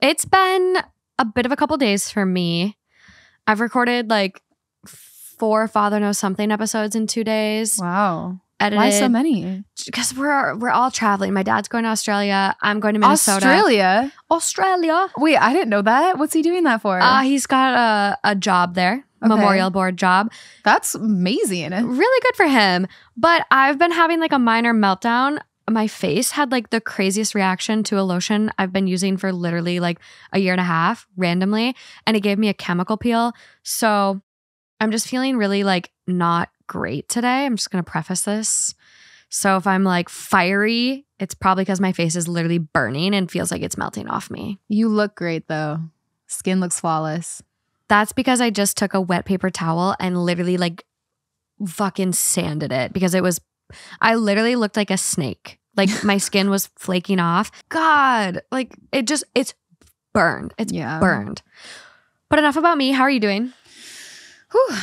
It's been a bit of a couple days for me. I've recorded like four Father Knows Something episodes in two days. Wow. Edited Why so many? because we're we're all traveling. My dad's going to Australia. I'm going to Minnesota. Australia. Australia. Wait, I didn't know that. What's he doing that for? Uh, he's got a, a job there, Okay. memorial board job. That's amazing. Really good for him. But I've been having like a minor meltdown. My face had like the craziest reaction to a lotion I've been using for literally like a year and a half randomly. And it gave me a chemical peel. So I'm just feeling really like not great today. I'm just going to preface this. So if I'm like fiery, it's probably because my face is literally burning and feels like it's melting off me. You look great though. Skin looks flawless. That's because I just took a wet paper towel and literally like fucking sanded it because it was, I literally looked like a snake. Like my skin was flaking off. God, like it just, it's burned. It's Yeah. burned. But enough about me. How are you doing? Whew.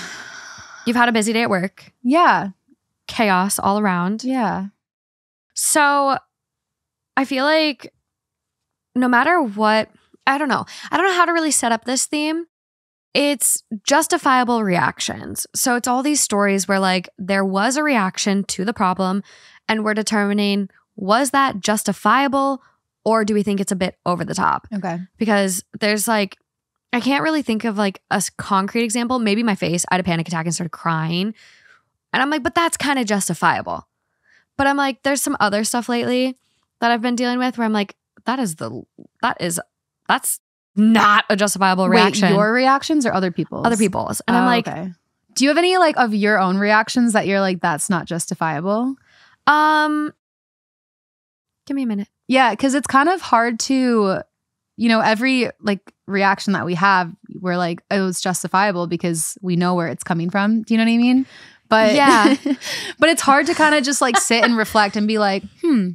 You've had a busy day at work, Yeah. chaos all around. Yeah. So I feel like no matter what, I don't know. I don't know how to really set up this theme. It's justifiable reactions. So it's all these stories where like there was a reaction to the problem and we're determining was that justifiable or do we think it's a bit over the top? Okay. Because there's like I can't really think of like a concrete example. Maybe my face, I had a panic attack and started crying. And I'm like, but that's kind of justifiable. But I'm like, there's some other stuff lately that I've been dealing with where I'm like, that is the that is that's not a justifiable reaction. Wait, your reactions or other people's? other people's. And I'm Oh, like, okay. Do you have any like of your own reactions that you're like, that's not justifiable? um, give me a minute. Yeah, because it's kind of hard to, you know, every like reaction that we have, we're like, oh, it's justifiable because we know where it's coming from. Do you know what I mean? But Yeah. but it's hard to kind of just like sit and reflect and be like, hmm,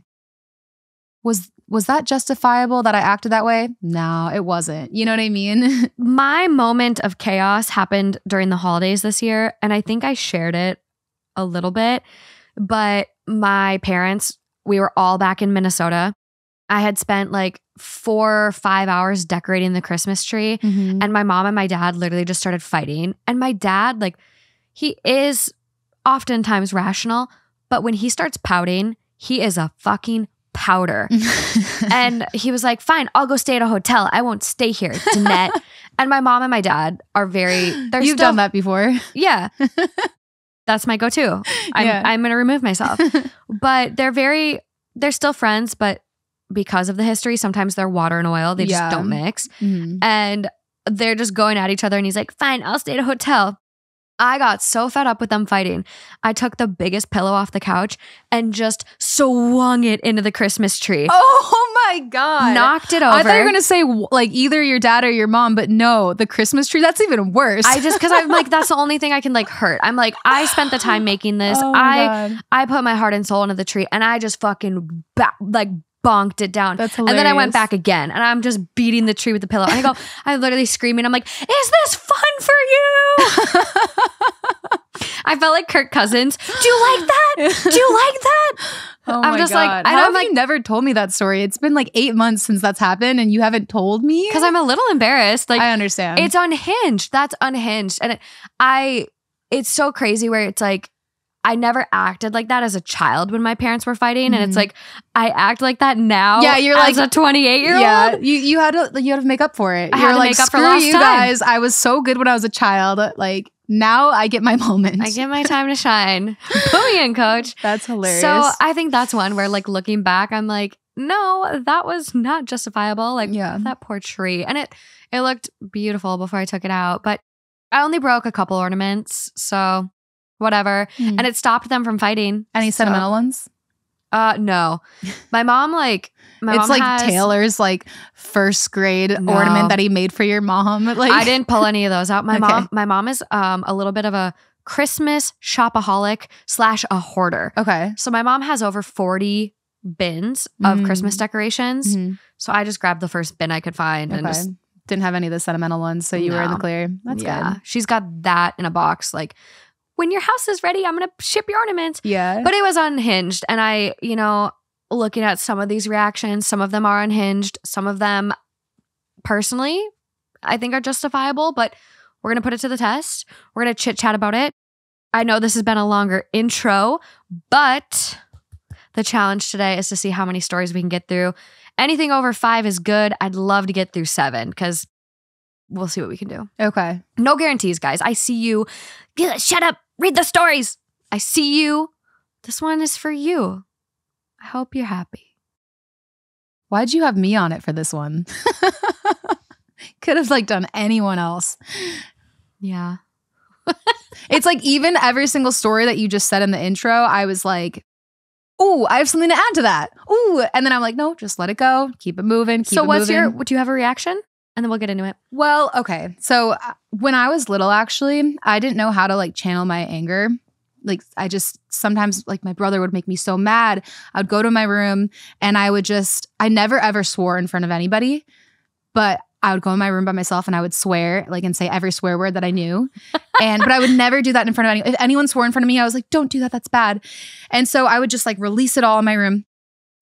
was was that justifiable that I acted that way? No, it wasn't. You know what I mean? My moment of chaos happened during the holidays this year, and I think I shared it a little bit. But my parents, we were all back in Minnesota. I had spent like four or five hours decorating the Christmas tree, mm-hmm. and my mom and my dad literally just started fighting. And my dad, like, he is oftentimes rational, but when he starts pouting, he is a fucking powder. and he was like, "Fine, I'll go stay at a hotel. I won't stay here, Danette." and my mom and my dad are very. They're You've still, done that before. Yeah, that's my go-to. I'm Yeah. I'm gonna remove myself, but they're very. They're still friends, but because of the history, sometimes they're water and oil. They just don't mix, Mhm. and they're just going at each other. And he's like, "Fine, I'll stay at a hotel." I got so fed up with them fighting. I took the biggest pillow off the couch and just swung it into the Christmas tree. Oh my god! knocked it over. I thought you were gonna say like either your dad or your mom, but no, the Christmas tree. That's even worse. I just because I'm like that's the only thing I can like hurt. I'm like I spent the time making this. Oh I God. I put my heart and soul into the tree, and I just fucking ba- like bonked it down. That's and then I went back again, and I'm just beating the tree with the pillow. And I go, I'm literally screaming. I'm like, "Is this fun for you?" I felt like Kirk Cousins. Do you like that? Do you like that? Oh I'm just like- God. How I'm have like- you never told me that story? It's been like eight months since that's happened, and you haven't told me. Because I'm a little embarrassed. Like I understand. it's unhinged. That's unhinged. And it, I, it's so crazy where it's like, I never acted like that as a child when my parents were fighting. And it's Mhm. like, I act like that now. Yeah, you're as like- a 28 year old. yeah, you you had to you had to make up for it. I You're had to like make up for you time." guys. I was so good when I was a child. Like now I get my moment. I get my time to shine. Put me in, coach. That's hilarious. So I think that's one where, like, looking back, I'm like, no, that was not justifiable. Like, Yeah. that poor tree. And it, it looked beautiful before I took it out. But I only broke a couple ornaments. So whatever. Mhm. And it stopped them from fighting. any So- sentimental ones? Uh, no. My mom, like, my it's mom like has- Taylor's like first grade No. ornament that he made for your mom. Like I didn't pull any of those out. My Okay. mom, my mom is um a little bit of a Christmas shopaholic slash a hoarder. Okay. So my mom has over 40 bins of Mm. Christmas decorations. Mhm. So I just grabbed the first bin I could find and just Didn't have any of the sentimental ones, so you were in the clear. That's yeah. good. She's got that in a box. Like, when your house is ready, I'm gonna ship your ornaments. Yeah. But it was unhinged. And I, you know, looking at some of these reactions, some of them are unhinged, some of them personally, I think are justifiable, but we're going to put it to the test. We're going to chit chat about it. I know this has been a longer intro, but the challenge today is to see how many stories we can get through. Anything over five is good. I'd love to get through seven because we'll see what we can do. Okay. No guarantees, guys. I see you. Shut up. Read the stories. I see you. This one is for you. I hope you're happy. Why'd you have me on it for this one? Could have like done anyone else. Yeah. It's like even every single story that you just said in the intro, I was like, "Ooh, I have something to add to that." Ooh, and then I'm like, "No, just let it go. Keep it moving." Keep so, it what's moving. your? Do you have a reaction? And then we'll get into it. Well, okay. So uh, when I was little, actually, I didn't know how to like channel my anger. Like I just sometimes like my brother would make me so mad. I would go to my room and I would just I never ever swore in front of anybody, but I would go in my room by myself and I would swear like and say every swear word that I knew. And but I would never do that in front of anyone. If anyone swore in front of me, I was like, "Don't do that. That's bad." And so I would just like release it all in my room.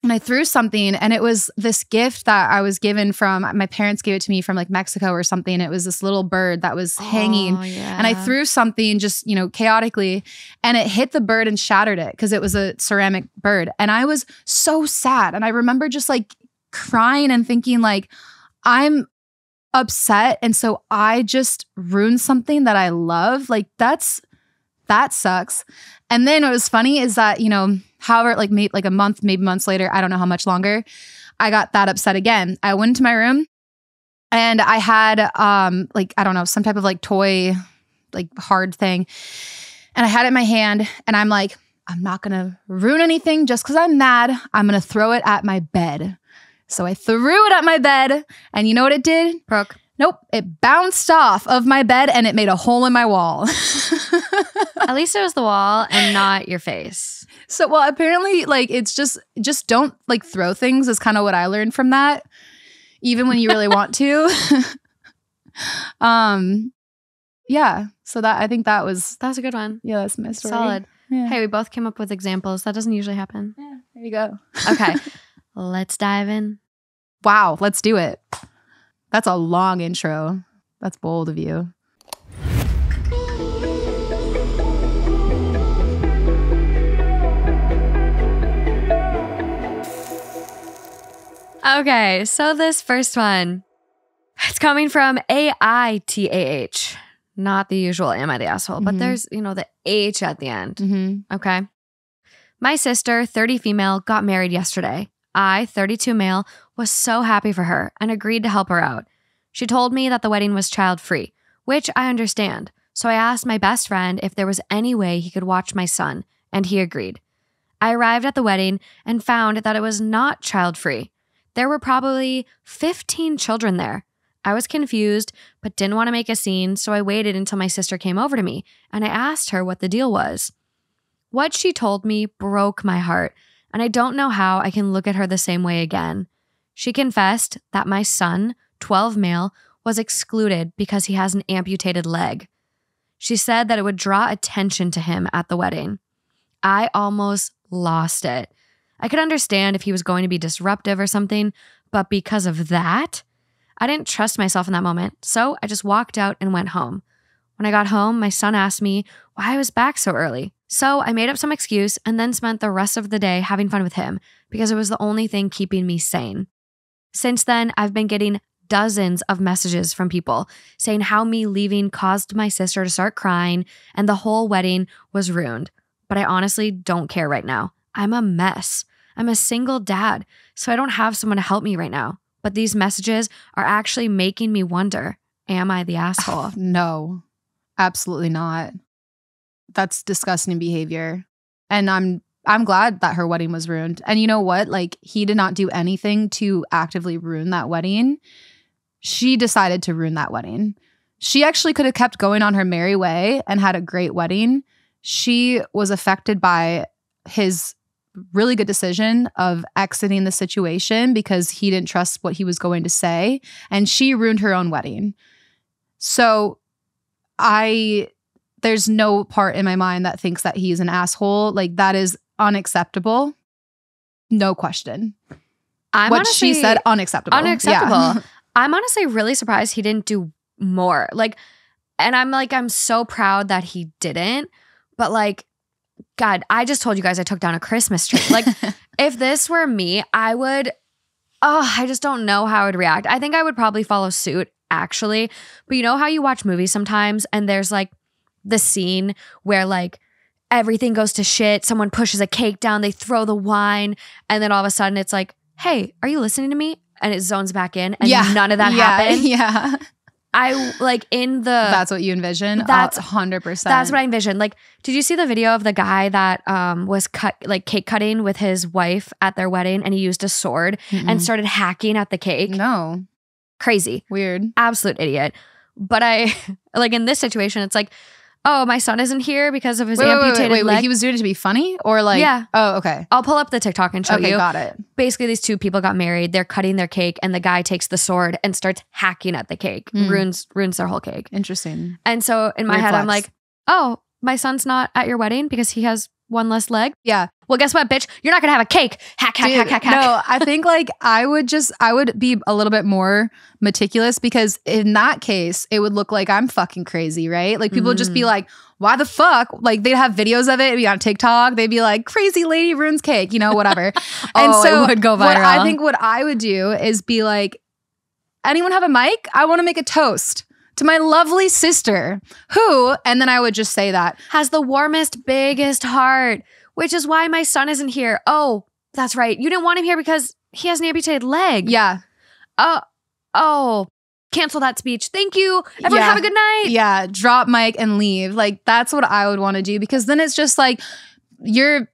And I threw something, and it was this gift that I was given from my parents gave it to me from like Mexico or something. It was this little bird that was hanging. Oh, yeah. And I threw something just, you know, chaotically, and it hit the bird and shattered it because it was a ceramic bird. And I was so sad. And I remember just like crying and thinking, like, I'm upset. And so I just ruined something that I love. Like, that's that sucks. And then what was funny is that, you know, however, like maybe like a month, maybe months later, I don't know how much longer, I got that upset again. I went into my room and I had um like, I don't know, some type of like toy, like hard thing. And I had it in my hand and I'm like, I'm not gonna ruin anything just because I'm mad. I'm gonna throw it at my bed. So I threw it at my bed, and you know what it did? Brooke. Nope, it bounced off of my bed and it made a hole in my wall. At least it was the wall and not your face. So well, apparently, like it's just just don't like throw things is kind of what I learned from that. Even when you really want to. um yeah. So that I think that was That was a good one. yeah, that's my story. Solid. Yeah. Hey, we both came up with examples. That doesn't usually happen. yeah, there you go. Okay. Let's dive in. Wow, let's do it. That's a long intro. That's bold of you. Okay, so this first one, it's coming from A I T A H, not the usual "Am I the asshole?" But Mhm. there's you know the H at the end. Mm-hmm. Okay. My sister, 30 female, got married yesterday. I, 32 male, was so happy for her and agreed to help her out. She told me that the wedding was child free, which I understand. So I asked my best friend if there was any way he could watch my son, and he agreed. I arrived at the wedding and found that it was not child free. There were probably 15 children there. I was confused, but didn't want to make a scene, so I waited until my sister came over to me and I asked her what the deal was. What she told me broke my heart, and I don't know how I can look at her the same way again. She confessed that my son, 12 male, was excluded because he has an amputated leg. She said that it would draw attention to him at the wedding. I almost lost it. I could understand if he was going to be disruptive or something, but because of that, I didn't trust myself in that moment. So I just walked out and went home. When I got home, my son asked me why I was back so early. So I made up some excuse and then spent the rest of the day having fun with him because it was the only thing keeping me sane. Since then, I've been getting dozens of messages from people saying how me leaving caused my sister to start crying and the whole wedding was ruined. But I honestly don't care right now. I'm a mess. I'm a single dad, so I don't have someone to help me right now. But these messages are actually making me wonder Am I the asshole? No, absolutely not. That's disgusting behavior. And I'm I'm glad that her wedding was ruined. And you know what? Like he did not do anything to actively ruin that wedding. She decided to ruin that wedding. She actually could have kept going on her merry way and had a great wedding. She was affected by his really good decision of exiting the situation because he didn't trust what he was going to say and she ruined her own wedding. So I there's no part in my mind that thinks that he's an asshole. Like that is unacceptable. No question. I'm what she said unacceptable. unacceptable. Yeah. I'm honestly really surprised he didn't do more. Like, and I'm like, I'm so proud that he didn't. But like, God, I just told you guys I took down a Christmas tree. Like, if this were me, I would, oh, I just don't know how I would react. I think I would probably follow suit, actually. But you know how you watch movies sometimes and there's like the scene where like, Everything goes to shit. Someone pushes a cake down, they throw the wine, and then all of a sudden it's like, hey, are you listening to me? And it zones back in, and Yeah. none of that yeah, happened. Yeah. I like in the That's what you envision. That's- hundred percent. That's what I envisioned. Like, did you see the video of the guy that um was cut like cake cutting with his wife at their wedding and he used a sword and started hacking at the cake? no Crazy. weird. Absolute idiot. But I like in this situation, it's like, oh, my son isn't here because of his Wait, amputated wait, wait, leg. He was doing it to be funny, or like, Yeah. Oh, okay. I'll pull up the TikTok and show okay, you. got it. Basically, these two people got married. They're cutting their cake, and the guy takes the sword and starts hacking at the cake, Mm. ruins ruins their whole cake. Interesting. And so in my Weird head, I'm like, oh, my son's not at your wedding because he has one less leg. Yeah. Well, guess what, bitch? You're not gonna have a cake. Hack, hack, Dude, hack, hack, hack. No, I think like I would just I would be a little bit more meticulous because in that case it would look like I'm fucking crazy, right? Like people would just be Mhm. like, "Why the fuck?" Like they'd have videos of it, it'd be on TikTok. They'd be like, "Crazy lady ruins cake," you know, whatever. and Oh, it so would go viral. What I think what I would do is be like, "Anyone have a mic? I want to make a toast." To my lovely sister, who, and then I would just say that. Has the warmest, biggest heart, which is why my son isn't here. Oh, that's right. You didn't want him here because he has an amputated leg. Yeah, Oh, oh. Cancel that speech. Thank you. Everyone Yeah. have a good night. yeah, drop mic and leave. Like that's what I would want to do because then it's just like you're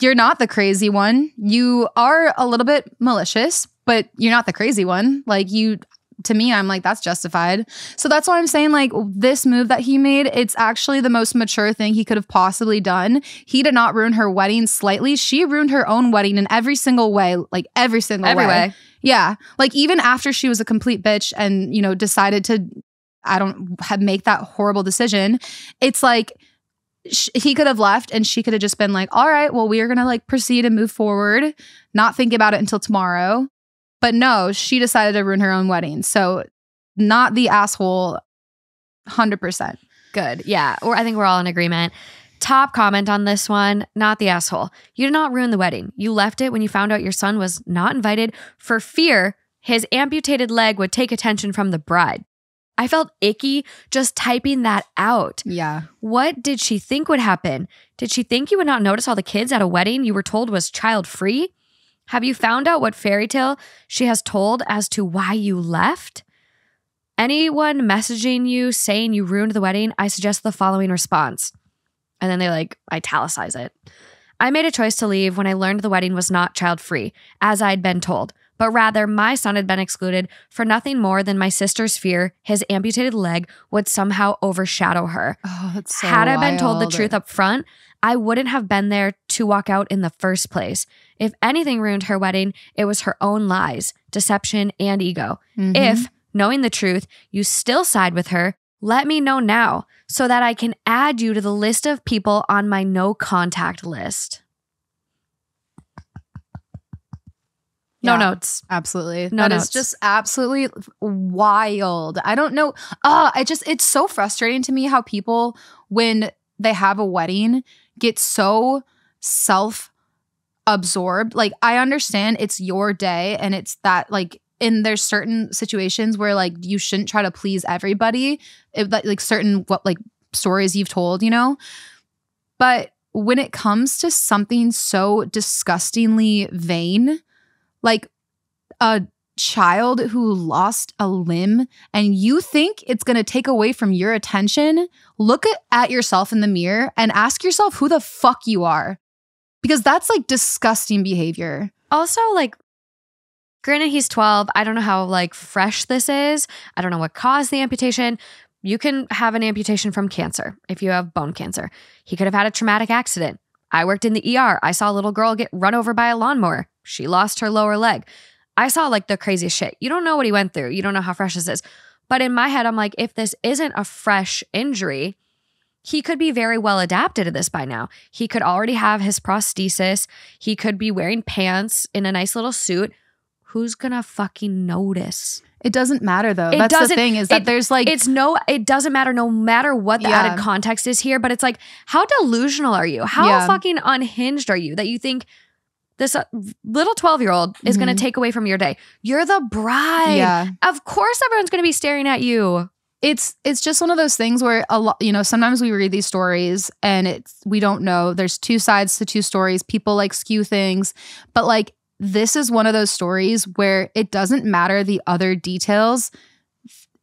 you're not the crazy one. You are a little bit malicious, but you're not the crazy one. Like you to me I'm like that's justified. So that's why I'm saying like this move that he made, it's actually the most mature thing he could have possibly done. He did not ruin her wedding slightly. She ruined her own wedding in every single way, like every single Every way. yeah. Like even after she was a complete bitch and, you know, decided to, I don't have make that horrible decision, it's like sh- he could have left and she could have just been like, all right, well, we are going to like proceed and move forward, not think about it until tomorrow. But no, she decided to ruin her own wedding. So not the asshole 100%. Good. Yeah. Or I think we're all in agreement. Top comment on this one, not the asshole. You did not ruin the wedding. You left it when you found out your son was not invited for fear his amputated leg would take attention from the bride. I felt icky just typing that out. Yeah. What did she think would happen? Did she think you would not notice all the kids at a wedding you were told was child free? Have you found out what fairy tale she has told as to why you left? Anyone messaging you saying you ruined the wedding, I suggest the following response. And then they like italicize it. I made a choice to leave when I learned the wedding was not child free, as I'd been told, but rather my son had been excluded for nothing more than my sister's fear his amputated leg would somehow overshadow her. Oh, that's so Had I been told the truth up front, I wouldn't have been there to walk out in the first place. If anything ruined her wedding, it was her own lies, deception, and ego. Mhm. If, knowing the truth, you still side with her, let me know now so that I can add you to the list of people on my no contact list. No Yeah. notes. Absolutely. No that is notes. just absolutely wild. I don't know. Oh, I just it's so frustrating to me how people when they have a wedding get so self absorbed. Like I understand it's your day and it's that like and there's certain situations where like you shouldn't try to please everybody. Eh, if, like, like certain what like stories you've told, you know? But when it comes to something so disgustingly vain, like a child who lost a limb and you think it's going to take away from your attention, look at, yourself in the mirror and ask yourself who the fuck you are. Because that's like disgusting behavior. Also, like, granted, he's 12. I don't know how like fresh this is. I don't know what caused the amputation. You can have an amputation from cancer if you have bone cancer. He could have had a traumatic accident. I worked in the ER. I saw a little girl get run over by a lawnmower. She lost her lower leg. I saw like the craziest shit. You don't know what he went through. You don't know how fresh this is. But in my head, I'm like, if this isn't a fresh injury, he could be very well adapted to this by now. He could already have his prosthesis. He could be wearing pants in a nice little suit. Who's gonna fucking notice? It doesn't matter though. It That's the thing is that it- there's like it's no it doesn't matter no matter what the Yeah. added context is here but it's like how delusional are you how Yeah. fucking unhinged are you that you think this uh, little 12 year old is going Mhm. to take away from your day. You're the bride. Yeah. of course everyone's going to be staring at you. It's it's just one of those things where a lot you know sometimes we read these stories and it's we don't know. There's two sides to two stories. People like skew things. But like this is one of those stories where it doesn't matter the other details.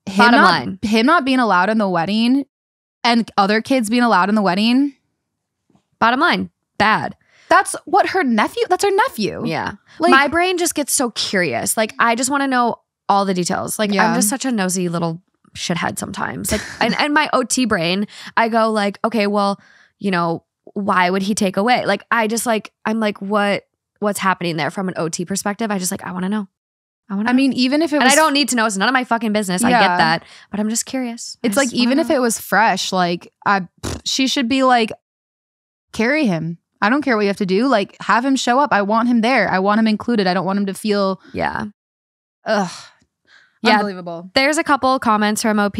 Him Bottom not, line. him not being allowed in the wedding and other kids being allowed in the wedding. Bottom line bad that's what her nephew that's her nephew. Yeah. Like my brain just gets so curious. Like i just want to know all the details. Like Yeah. i'm just such a nosy little shithead sometimes. Like and, and my ot brain i go like okay well you know why would he take away? Like i just like i'm like what what's happening there from an ot perspective? I just like i want to know. I want to i mean even if it and was i don't need to know. It's none of my fucking business. I get that. But i'm just curious. I It's like just wanna even if know. it was fresh, like I, she should be like, carry him. I don't care what you have to do. Like have him show up. I want him there. I want him included. I don't want him to feel, yeah ugh, Yeah. unbelievable. There's a couple comments from OP.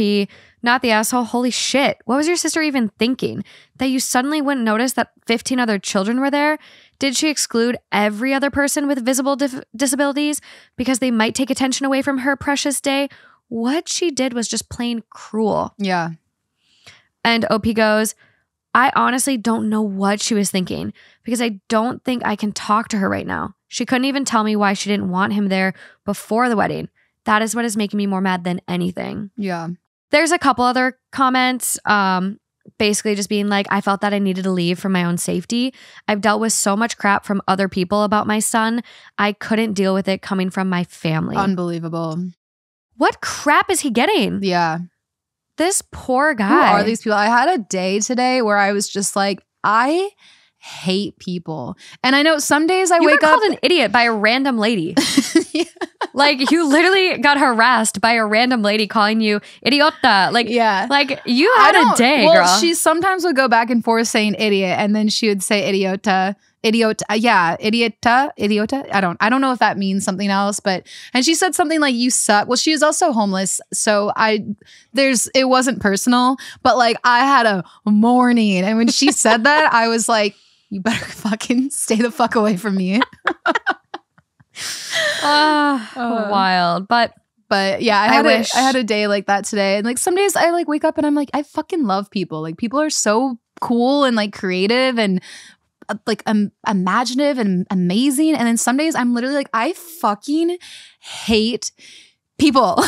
Not the asshole. Holy shit. What was your sister even thinking? That you suddenly wouldn't notice that 15 other children were there? Did she exclude every other person with visible disabilities because they might take attention away from her precious day? What she did was just plain cruel. Yeah, And OP goes, I honestly don't know what she was thinking because I don't think I can talk to her right now. She couldn't even tell me why she didn't want him there before the wedding. That is what is making me more mad than anything. yeah, There's a couple other comments, um, basically just being like, I felt that I needed to leave for my own safety. I've dealt with so much crap from other people about my son. I couldn't deal with it coming from my family. unbelievable. what crap is he getting? Yeah, This poor guy. who are these people? I had a day today where I was just like, I hate people, and I know some days I You wake up. called an idiot by a random lady. Yeah. like you literally got harassed by a random lady calling you idiota. Like, yeah. like you had a day, well, girl. she sometimes would go back and forth saying idiot, and then she would say idiota, idiota, uh, yeah, idiota, idiota. I don't, I don't know if that means something else, but and she said something like "you suck." Well, she is also homeless, so I there's it wasn't personal, but like I had a morning, and when she said that, I was like, "You better fucking stay the fuck away from me." Ah, Uh. wild. But But yeah, I I had wish- a, I had a day like that today, and like some days I like wake up and I'm like, I fucking love people. Like people are so cool and like creative and like um, imaginative and amazing. And then some days I'm literally like, I fucking hate people.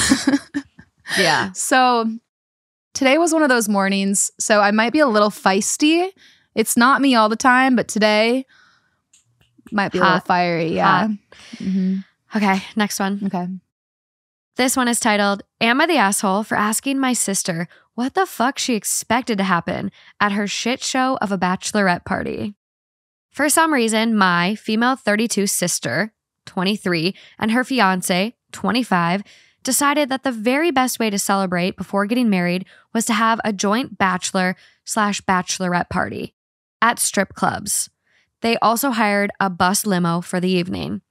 yeah. so today was one of those mornings. So I might be a little feisty. It's not me all the time, but today might be a little fiery. Yeah. Hot. Mhm. Okay, next one. Okay. This one is titled, Am I the Asshole for Asking My Sister what the fuck she expected to happen at her shit show of a bachelorette party? For some reason, my female 32 sister, 23, and her fiance, 25, decided that the very best way to celebrate before getting married was to have a joint bachelor slash bachelorette party at strip clubs. They also hired a bus limo for the evening.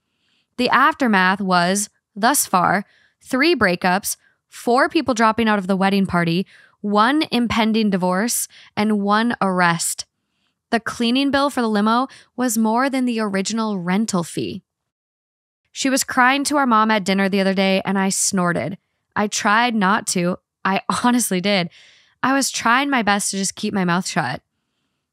The aftermath was, thus far, three breakups, four people dropping out of the wedding party, one impending divorce, and one arrest. The cleaning bill for the limo was more than the original rental fee. She was crying to our mom at dinner the other day, and I snorted. I tried not to. I honestly did. I was trying my best to just keep my mouth shut.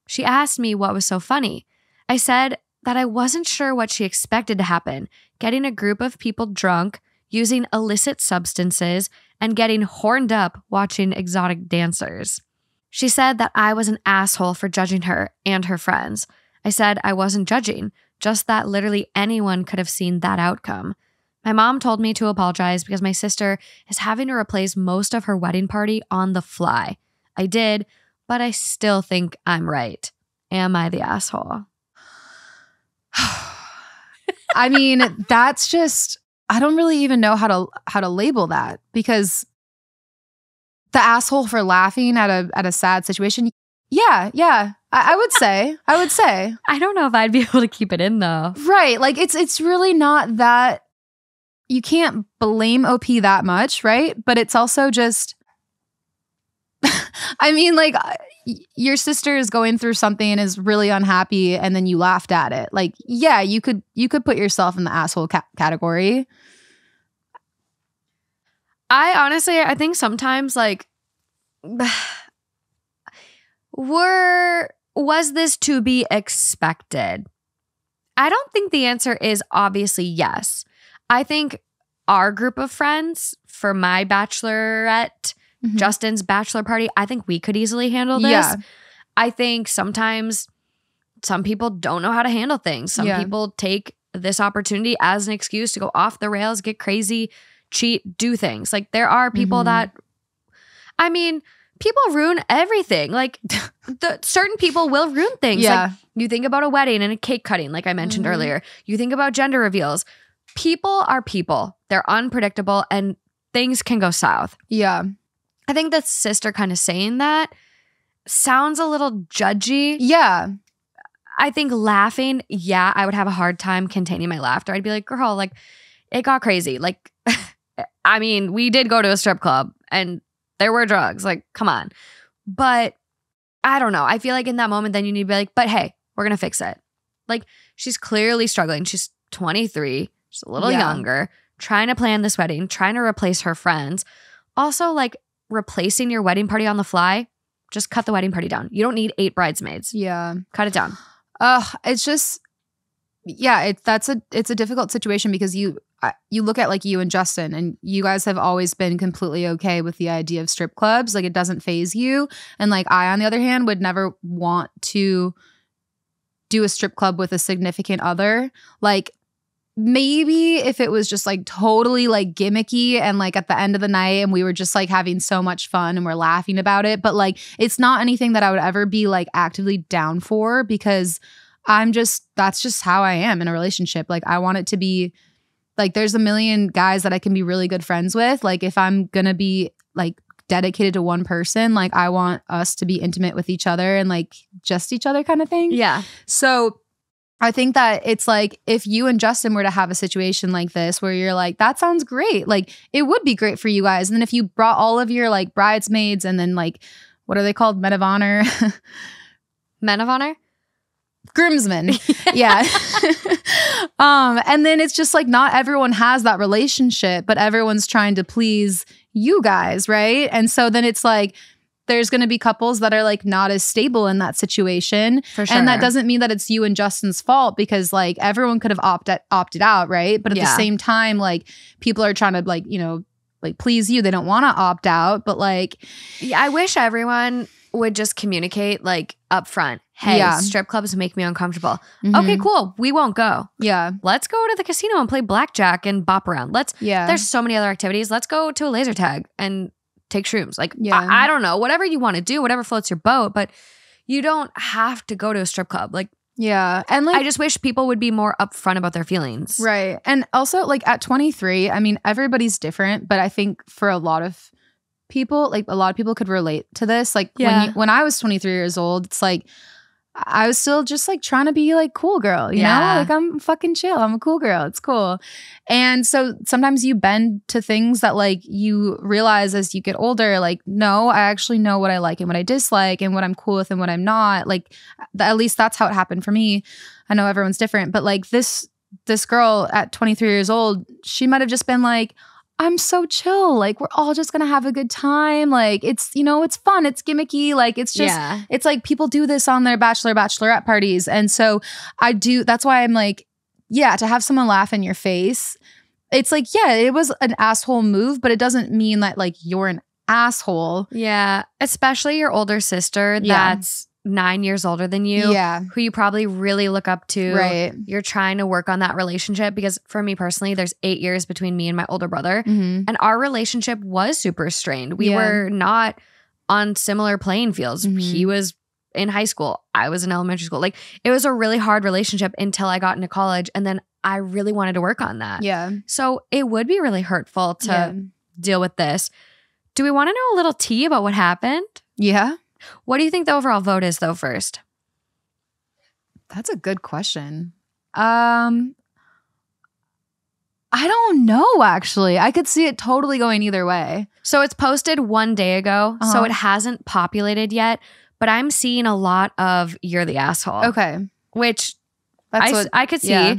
She asked me what was so funny. I said that I wasn't sure what she expected to happen getting a group of people drunk, using illicit substances, and getting horned up watching exotic dancers. She said that I was an asshole for judging her and her friends. I said I wasn't judging, just that literally anyone could have seen that outcome. My mom told me to apologize because my sister is having to replace most of her wedding party on the fly. I did, but I still think I'm right. Am I the asshole? I mean, that's just I don't really even know how to how to label that because the asshole for laughing at a at a sad situation. Yeah, yeah. I, I would say. I would say. I don't know if I'd be able to keep it in though. Right. Like it's it's really not that you can't blame OP that much, right? But it's also just I mean, like uh, your sister is going through something and is really unhappy, and then you laughed at it. Like, yeah, you could you could put yourself in the asshole ca- category. I honestly, I think sometimes like, were was this to be expected? I don't think the answer is obviously yes. I think our group of friends for my bachelorette, Mhm. Justin's bachelor party, I think we could easily handle this. Yeah. I think sometimes some people don't know how to handle things. Some Yeah. people take this opportunity as an excuse to go off the rails, get crazy, cheat, do things. Like there are people Mhm. that I mean, people ruin everything. Like the certain people will ruin things. Yeah. Like you think about a wedding and a cake cutting, like I mentioned Mhm. earlier. You think about gender reveals. People are people. They're unpredictable and things can go south. yeah. I think the sister kind of saying that sounds a little judgy. Yeah. I think laughing, yeah, I would have a hard time containing my laughter. I'd be like, girl, like it got crazy. Like, I mean, we did go to a strip club and there were drugs. Like, come on. But I don't know. I feel like in that moment, then you need to be like, but hey, we're going to fix it. Like, she's clearly struggling. She's 23, she's a little Yeah. younger, trying to plan this wedding, trying to replace her friends. Also, like replacing your wedding party on the fly, just cut the wedding party down. You don't need eight bridesmaids. Yeah. Cut it down. Uh, it's just yeah, it that's a it's a difficult situation because you you look at like you and Justin and you guys have always been completely okay with the idea of strip clubs. Like it doesn't phase you. And like I on the other hand would never want to do a strip club with a significant other. Like maybe if it was just like totally like gimmicky and like at the end of the night and we were just like having so much fun and we're laughing about it. But like it's not anything that I would ever be like actively down for because I'm just that's just how I am in a relationship like I want it to be like there's a million guys that I can be really good friends with like if I'm going to be like dedicated to one person like I want us to be intimate with each other and like just each other kind of thing Yeah. so I think that it's like if you and Justin were to have a situation like this where you're like, that sounds great. Like it would be great for you guys. And then if you brought all of your like bridesmaids and then like, what are they called? Men of honor, Men of honor? Groomsmen. yeah. um, and then it's just like not everyone has that relationship, but everyone's trying to please you guys, right? And so then it's like, there's going to be couples that are like not as stable in that situation For sure. and that doesn't mean that it's you and Justin's fault because like everyone could have opted opted out, right? But at Yeah. the same time, like people are trying to like, you know, like please you. They don't want to opt out, but like Yeah, I wish everyone would just communicate like up front. Hey, Yeah. strip clubs make me uncomfortable. Okay, mhm. cool. We won't go. Yeah. Let's go to the casino and play blackjack and bop around. Let's Yeah. there's so many other activities. Let's go to a laser tag and take shrooms. Like Yeah. I, I don't know, whatever you want to do, whatever floats your boat, but you don't have to go to a strip club. Like yeah. And like I just wish people would be more upfront about their feelings. Right. And also like at 23, I mean everybody's different, but I think for a lot of people, like a lot of people could relate to this. Like Yeah. when you, when I was 23 years old, it's like I was still just like trying to be like cool girl, you Yeah. know? Like I'm fucking chill. I'm a cool girl. It's cool. And so sometimes you bend to things that like you realize as you get older, like, no, I actually know what I like and what I dislike and what I'm cool with and what I'm not. Like th- at least that's how it happened for me. I know everyone's different, but like this this girl at 23 years old, she might have just been like, I'm so chill. Like, we're all just gonna have a good time. Like, it's, you know, it's fun, it's gimmicky. Like, it's just, yeah. it's like people do this on their bachelor, bachelorette parties. And so I do, that's why I'm like, yeah, to have someone laugh in your face, it's like, yeah, it was an asshole move, but it doesn't mean that like you're an asshole. Yeah. Especially your older sister Yeah. Nine years older than you. Yeah. Who you probably really look up to. Right. You're trying to work on that relationship because for me personally, there's eight years between me and my older brother. hmm And our relationship was super strained. We Yeah. were not on similar playing fields. Mhm. He was in high school, I was in elementary school. Like it was a really hard relationship until I got into college. And then I really wanted to work on that. Yeah. So it would be really hurtful to Yeah. deal with this. Do we want to know a little tea about what happened? Yeah. What do you think the overall vote is, though, first? That's a good question. Um I don't know actually. I could see it totally going either way. So it's posted one day ago, so Uh-huh. it hasn't populated yet. But I'm seeing a lot of "You're the asshole," Okay. which That's I, what I could see. yeah.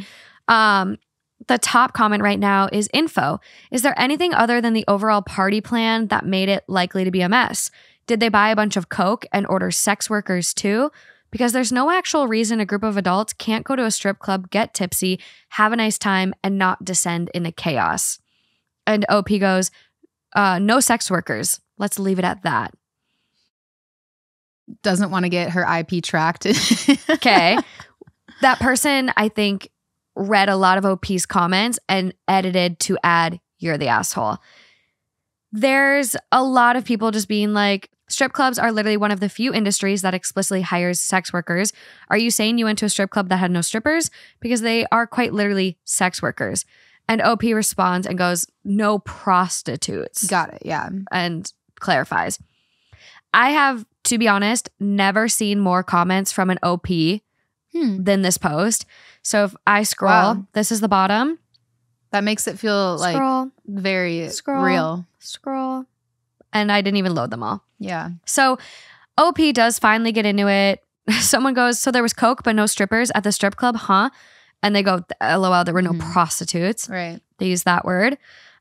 Um, the top comment right now is info. Is there anything other than the overall party plan that made it likely to be a mess? Did they buy a bunch of coke and order sex workers too? Because there's no actual reason a group of adults can't go to a strip club, get tipsy, have a nice time, and not descend into chaos. And OP goes, uh, no sex workers. Let's leave it at that. doesn't want to get her IP tracked. Okay. that person, I think, read a lot of OP's comments and edited to add, You're the asshole. There's a lot of people just being like, Strip clubs are literally one of the few industries that explicitly hires sex workers. Are you saying you went to a strip club that had no strippers? Because they are quite literally sex workers. And OP responds and goes, No prostitutes Got it. Yeah. and clarifies. I have, to be honest, never seen more comments from an OP Hmm. than this post. So if I scroll, Wow. this is the bottom. That makes it feel like scroll, very Scroll. real. scroll. And I didn't even load them all. Yeah. So OP does finally get into it. Someone goes, So there was Coke, but no strippers at the strip club, huh? And they go, LOL, there were no Mhm. prostitutes. Right. They use that word.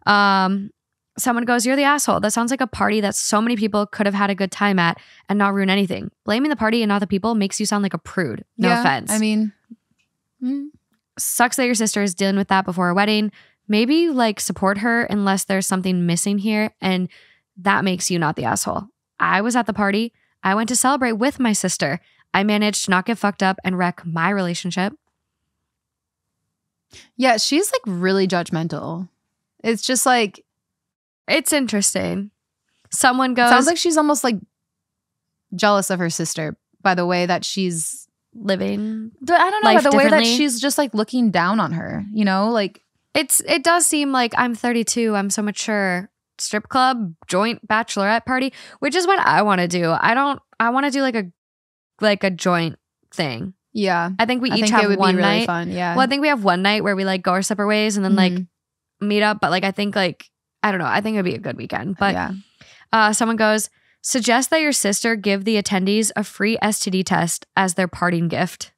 Um, someone goes, You're the asshole. That sounds like a party that so many people could have had a good time at and not ruin anything. Blaming the party and not the people makes you sound like a prude. No Yeah, offense. I mean, mm, sucks that your sister is dealing with that before a wedding. Maybe like support her unless there's something missing here. And that makes you not the asshole. I was at the party. I went to celebrate with my sister. I managed to not get fucked up and wreck my relationship. yeah, she's like really judgmental. It's just like It's interesting. Someone goes, sounds like she's almost like jealous of her sister by the way that she's living. I don't know Life the way that she's just like looking down on her, you know? Like It's it does seem like I'm 32. I'm so mature. Strip club, joint bachelorette party, which is what I want to do. I don't. I want to do like a like a joint thing. yeah. I think we I each think have it would one be really night. fun. Yeah. Well, I think we have one night where we like go our separate ways and then like Mhm. meet up. But like, I think like I don't know. I think it'd be a good weekend. But yeah. uh, someone goes suggest that your sister give the attendees a free STD test as their parting gift.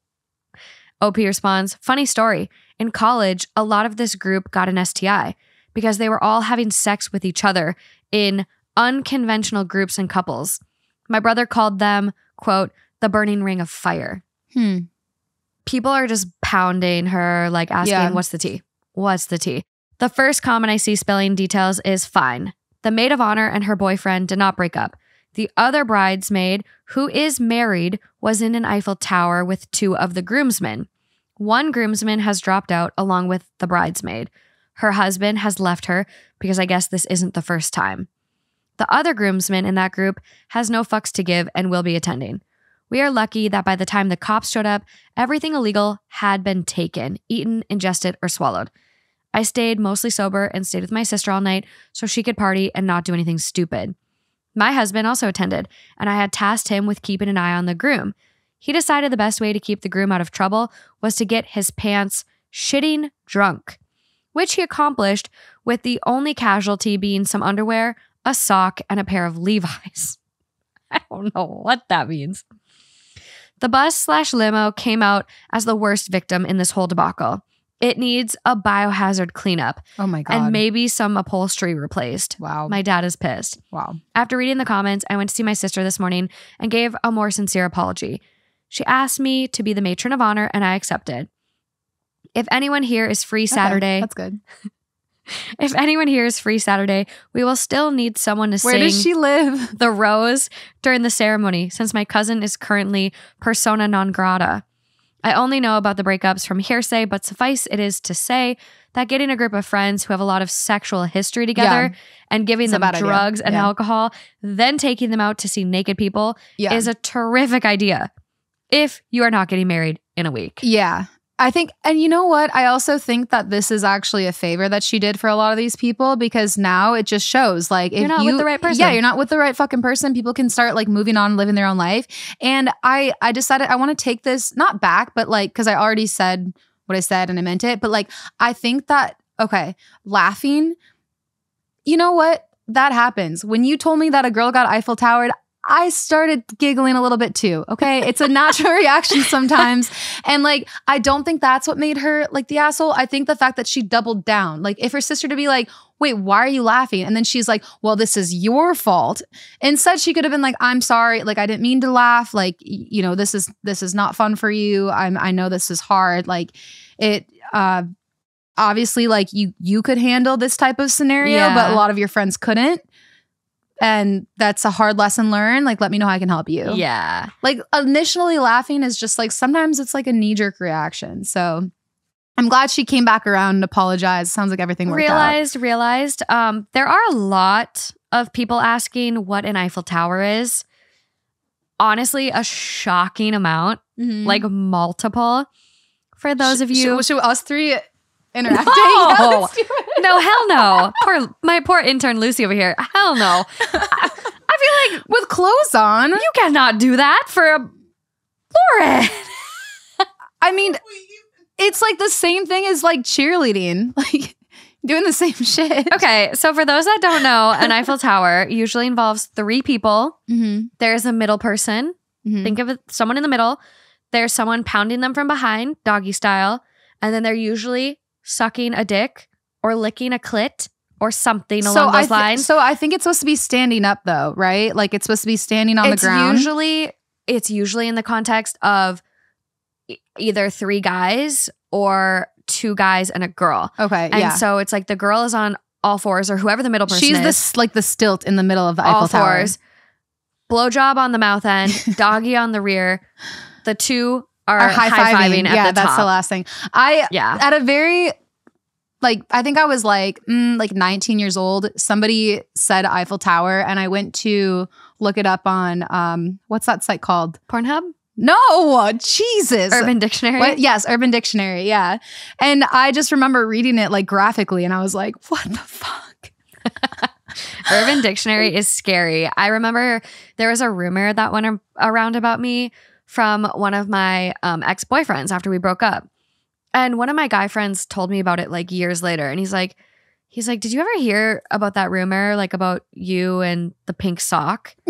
OP responds, funny story. In college, a lot of this group got an STI because they were all having sex with each other in unconventional groups and couples. My brother called them, quote, the burning ring of fire Hmm. people are just pounding her, like asking, Yeah. What's the tea? What's the tea? The first comment I see spelling details is fine. The maid of honor and her boyfriend did not break up. The other bridesmaid, who is married, was in an Eiffel Tower with two of the groomsmen. One groomsman has dropped out along with the bridesmaid. Her husband has left her because I guess this isn't the first time. The other groomsman in that group has no fucks to give and will be attending. We are lucky that by the time the cops showed up, everything illegal had been taken, eaten, ingested, or swallowed. I stayed mostly sober and stayed with my sister all night so she could party and not do anything stupid. My husband also attended, and I had tasked him with keeping an eye on the groom. He decided the best way to keep the groom out of trouble was to get his pants shitting drunk, which he accomplished with the only casualty being some underwear, a sock, and a pair of Levi's. I don't know what that means. The bus slash limo came out as the worst victim in this whole debacle. It needs a biohazard cleanup Oh my god. and maybe some upholstery replaced. wow. My dad is pissed. wow. After reading the comments, I went to see my sister this morning and gave a more sincere apology. She asked me to be the matron of honor, and I accepted. If anyone here is free Okay, Saturday, That's good. if anyone here is free Saturday, we will still need someone to Where sing does she live? the rose during the ceremony since my cousin is currently persona non grata. I only know about the breakups from hearsay, but suffice it is to say that getting a group of friends who have a lot of sexual history together Yeah. and giving It's them bad idea. drugs and Yeah. alcohol, then taking them out to see naked people Yeah. is a terrific idea if you are not getting married in a week. Yeah. I think, and you know what? I also think that this is actually a favor that she did for a lot of these people because now it just shows like if You're not you, with the right person. Yeah, you're not with the right fucking person. People can start like moving on, and living their own life. And I, I decided I want to take this not back, but like because I already said what I said and I meant it, but like I think that Okay. Laughing. You know what? That happens. When you told me that a girl got Eiffel Towered, I started giggling a little bit too. Okay. It's a natural reaction sometimes. And like, I don't think that's what made her like the asshole. I think the fact that she doubled down. Like, if her sister to be like, wait, why are you laughing? And then she's like, well, this is your fault. Instead, she could have been like, I'm sorry. Like, I didn't mean to laugh. Like, you know, this is, this is not fun for you. I'm, I know this is hard. Like, it, uh, obviously like you you could handle this type of scenario Yeah. but a lot of your friends couldn't and that's a hard lesson learned like let me know how i can help you. Yeah. like initially laughing is just like sometimes it's like a knee-jerk reaction. So i'm glad she came back around and apologized. Sounds like everything worked out. Realized realized. Um there are a lot of people asking what an eiffel tower is. Honestly a shocking amount Mhm. like multiple. For those of you should, should us three interacting. No. Yeah, let's do it. no hell no. Poor my poor intern lucy over here. Hell no. I, I feel like with clothes on. you cannot do that for a lauren. I mean it's like the same thing as like cheerleading. Like doing the same shit. Okay so for those that don't know an eiffel tower usually involves three people. Mm-hmm. there's a middle person. Mm-hmm. Think of it, someone in the middle. There's someone pounding them from behind, doggy style, and then they're usually sucking a dick or licking a clit or something along I those thi- lines. So I think it's supposed to be standing up though, right? Like it's supposed to be standing on it's the ground. usually it's usually in the context of e- either three guys or two guys and a girl. okay, And yeah. so it's like the girl is on all fours or whoever the middle person She's is. this like the stilt in the middle of the Eiffel all Tower. fours. Blowjob on the mouth end, doggy on the rear. The two are, Or high fiving. Yeah, the that's top. the last thing. I yeah. at a very like I think I was like mm, like 19 years old. Somebody said Eiffel Tower, and I went to look it up on um what's that site called? Pornhub? No, Jesus. Urban Dictionary. What? Yes, Urban Dictionary. Yeah. And I just remember reading it like graphically, and I was like, what the fuck? Urban Dictionary is scary. I remember there was a rumor that went around about me from one of my um, ex boyfriends after we broke up. And one of my guy friends told me about it like years later. And he's like, he's like, did you ever hear about that rumor, like about you and the pink sock?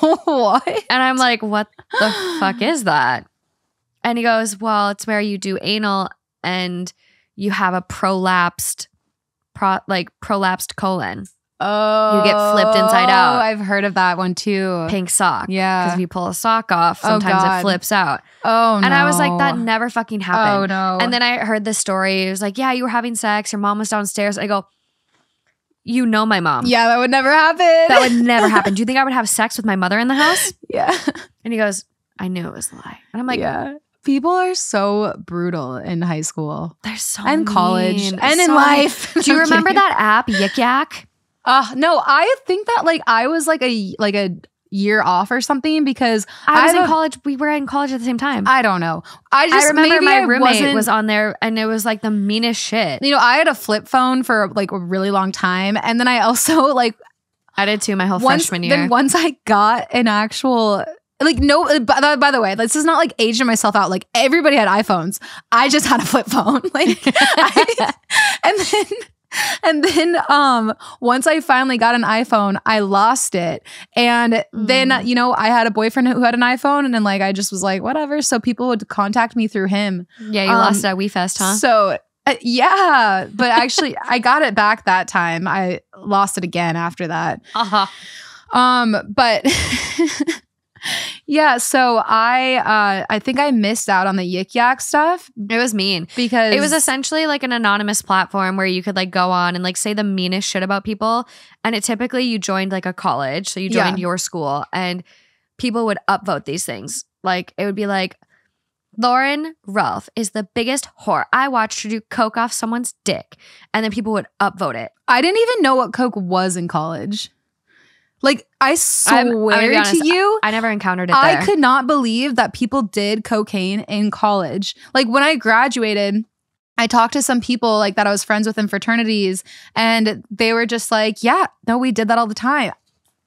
what? And I'm like, what the fuck is that? And he goes, well, it's where you do anal and you have a prolapsed, pro- like prolapsed colon, Oh, you get flipped inside oh, out. I've heard of that one too. pink sock. Yeah, Because if you pull a sock off, Oh, sometimes God. it flips out. Oh no. And I was like, that never fucking happened. Oh no. And then I heard this story. It was like, yeah, you were having sex. Your mom was downstairs. I go, you know my mom. yeah, that would never happen. That would never happen. Do you think I would have sex with my mother in the house? yeah. And he goes, I knew it was a lie. And I'm like, yeah. People are so brutal in high school they're so and college mean. and in life. Do you remember kidding. that app, Yik Yak? Uh no, I think that like I was like a like a year off or something because I was I in college. We were in college at the same time. I don't know. I I just remember maybe my I roommate wasn't- on there and it was like the meanest shit. you know, I had a flip phone for like a really long time. And then I also like I did too my whole once freshman year. then once I got an actual like no uh, by the, by the way this is not like aging myself out like everybody had iPhones I just had a flip phone like I, and then and then um once I finally got an iPhone I lost it and then Mm. you know I had a boyfriend who had an iPhone and then like I just was like whatever so people would contact me through him yeah, you um, lost it at WeFest, huh? so uh, yeah but actually I got it back that time I lost it again after that Uh-huh. um, but yeah, so I uh I think I missed out on the Yik Yak stuff It was mean. because It was essentially like an anonymous platform where you could like go on and like say the meanest shit about people. And it typically you joined like a college. So you Yeah. joined your school and people would upvote these things. Like it would be like, Lauren Ralph is the biggest whore. I watched her do coke off someone's dick. And then people would upvote it. I didn't even know what Coke was in college. Like I swear honest, to you, I never encountered it I there. could not believe that people did cocaine in college. Like when I graduated, I talked to some people like that I was friends with in fraternities, and they were just like, "Yeah, no, we did that all the time."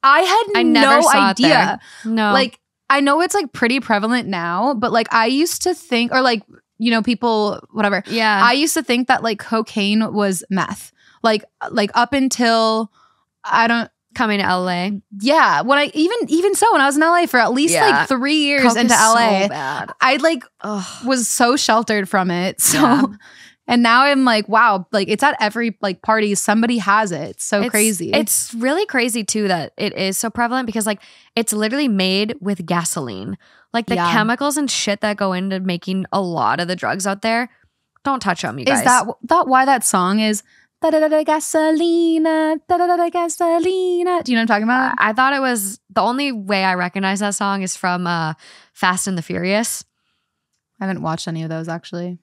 I had I never no idea. no. Like I know it's like pretty prevalent now, but like I used to think, or like you know, people, whatever. Yeah. I used to think that like cocaine was meth. Like like up until I don't Coming to LA. yeah, when I even even so when I was in LA for at least Yeah. like 3 years Coke into LA, So. I like Ugh. was so sheltered from it. So Yeah. and now I'm like wow, like it's at every like party somebody has it. It's so It's- crazy. It's really crazy too that it is so prevalent because like it's literally made with gasoline. Like the Yeah. chemicals and shit that go into making a lot of the drugs out there. Don't touch them, you guys. Is that that why that song is da da da da gasolina da da da da gasolina? Do you know what I'm talking about? I thought it was the only way I recognize that song is from uh, Fast and the Furious. I haven't watched any of those actually.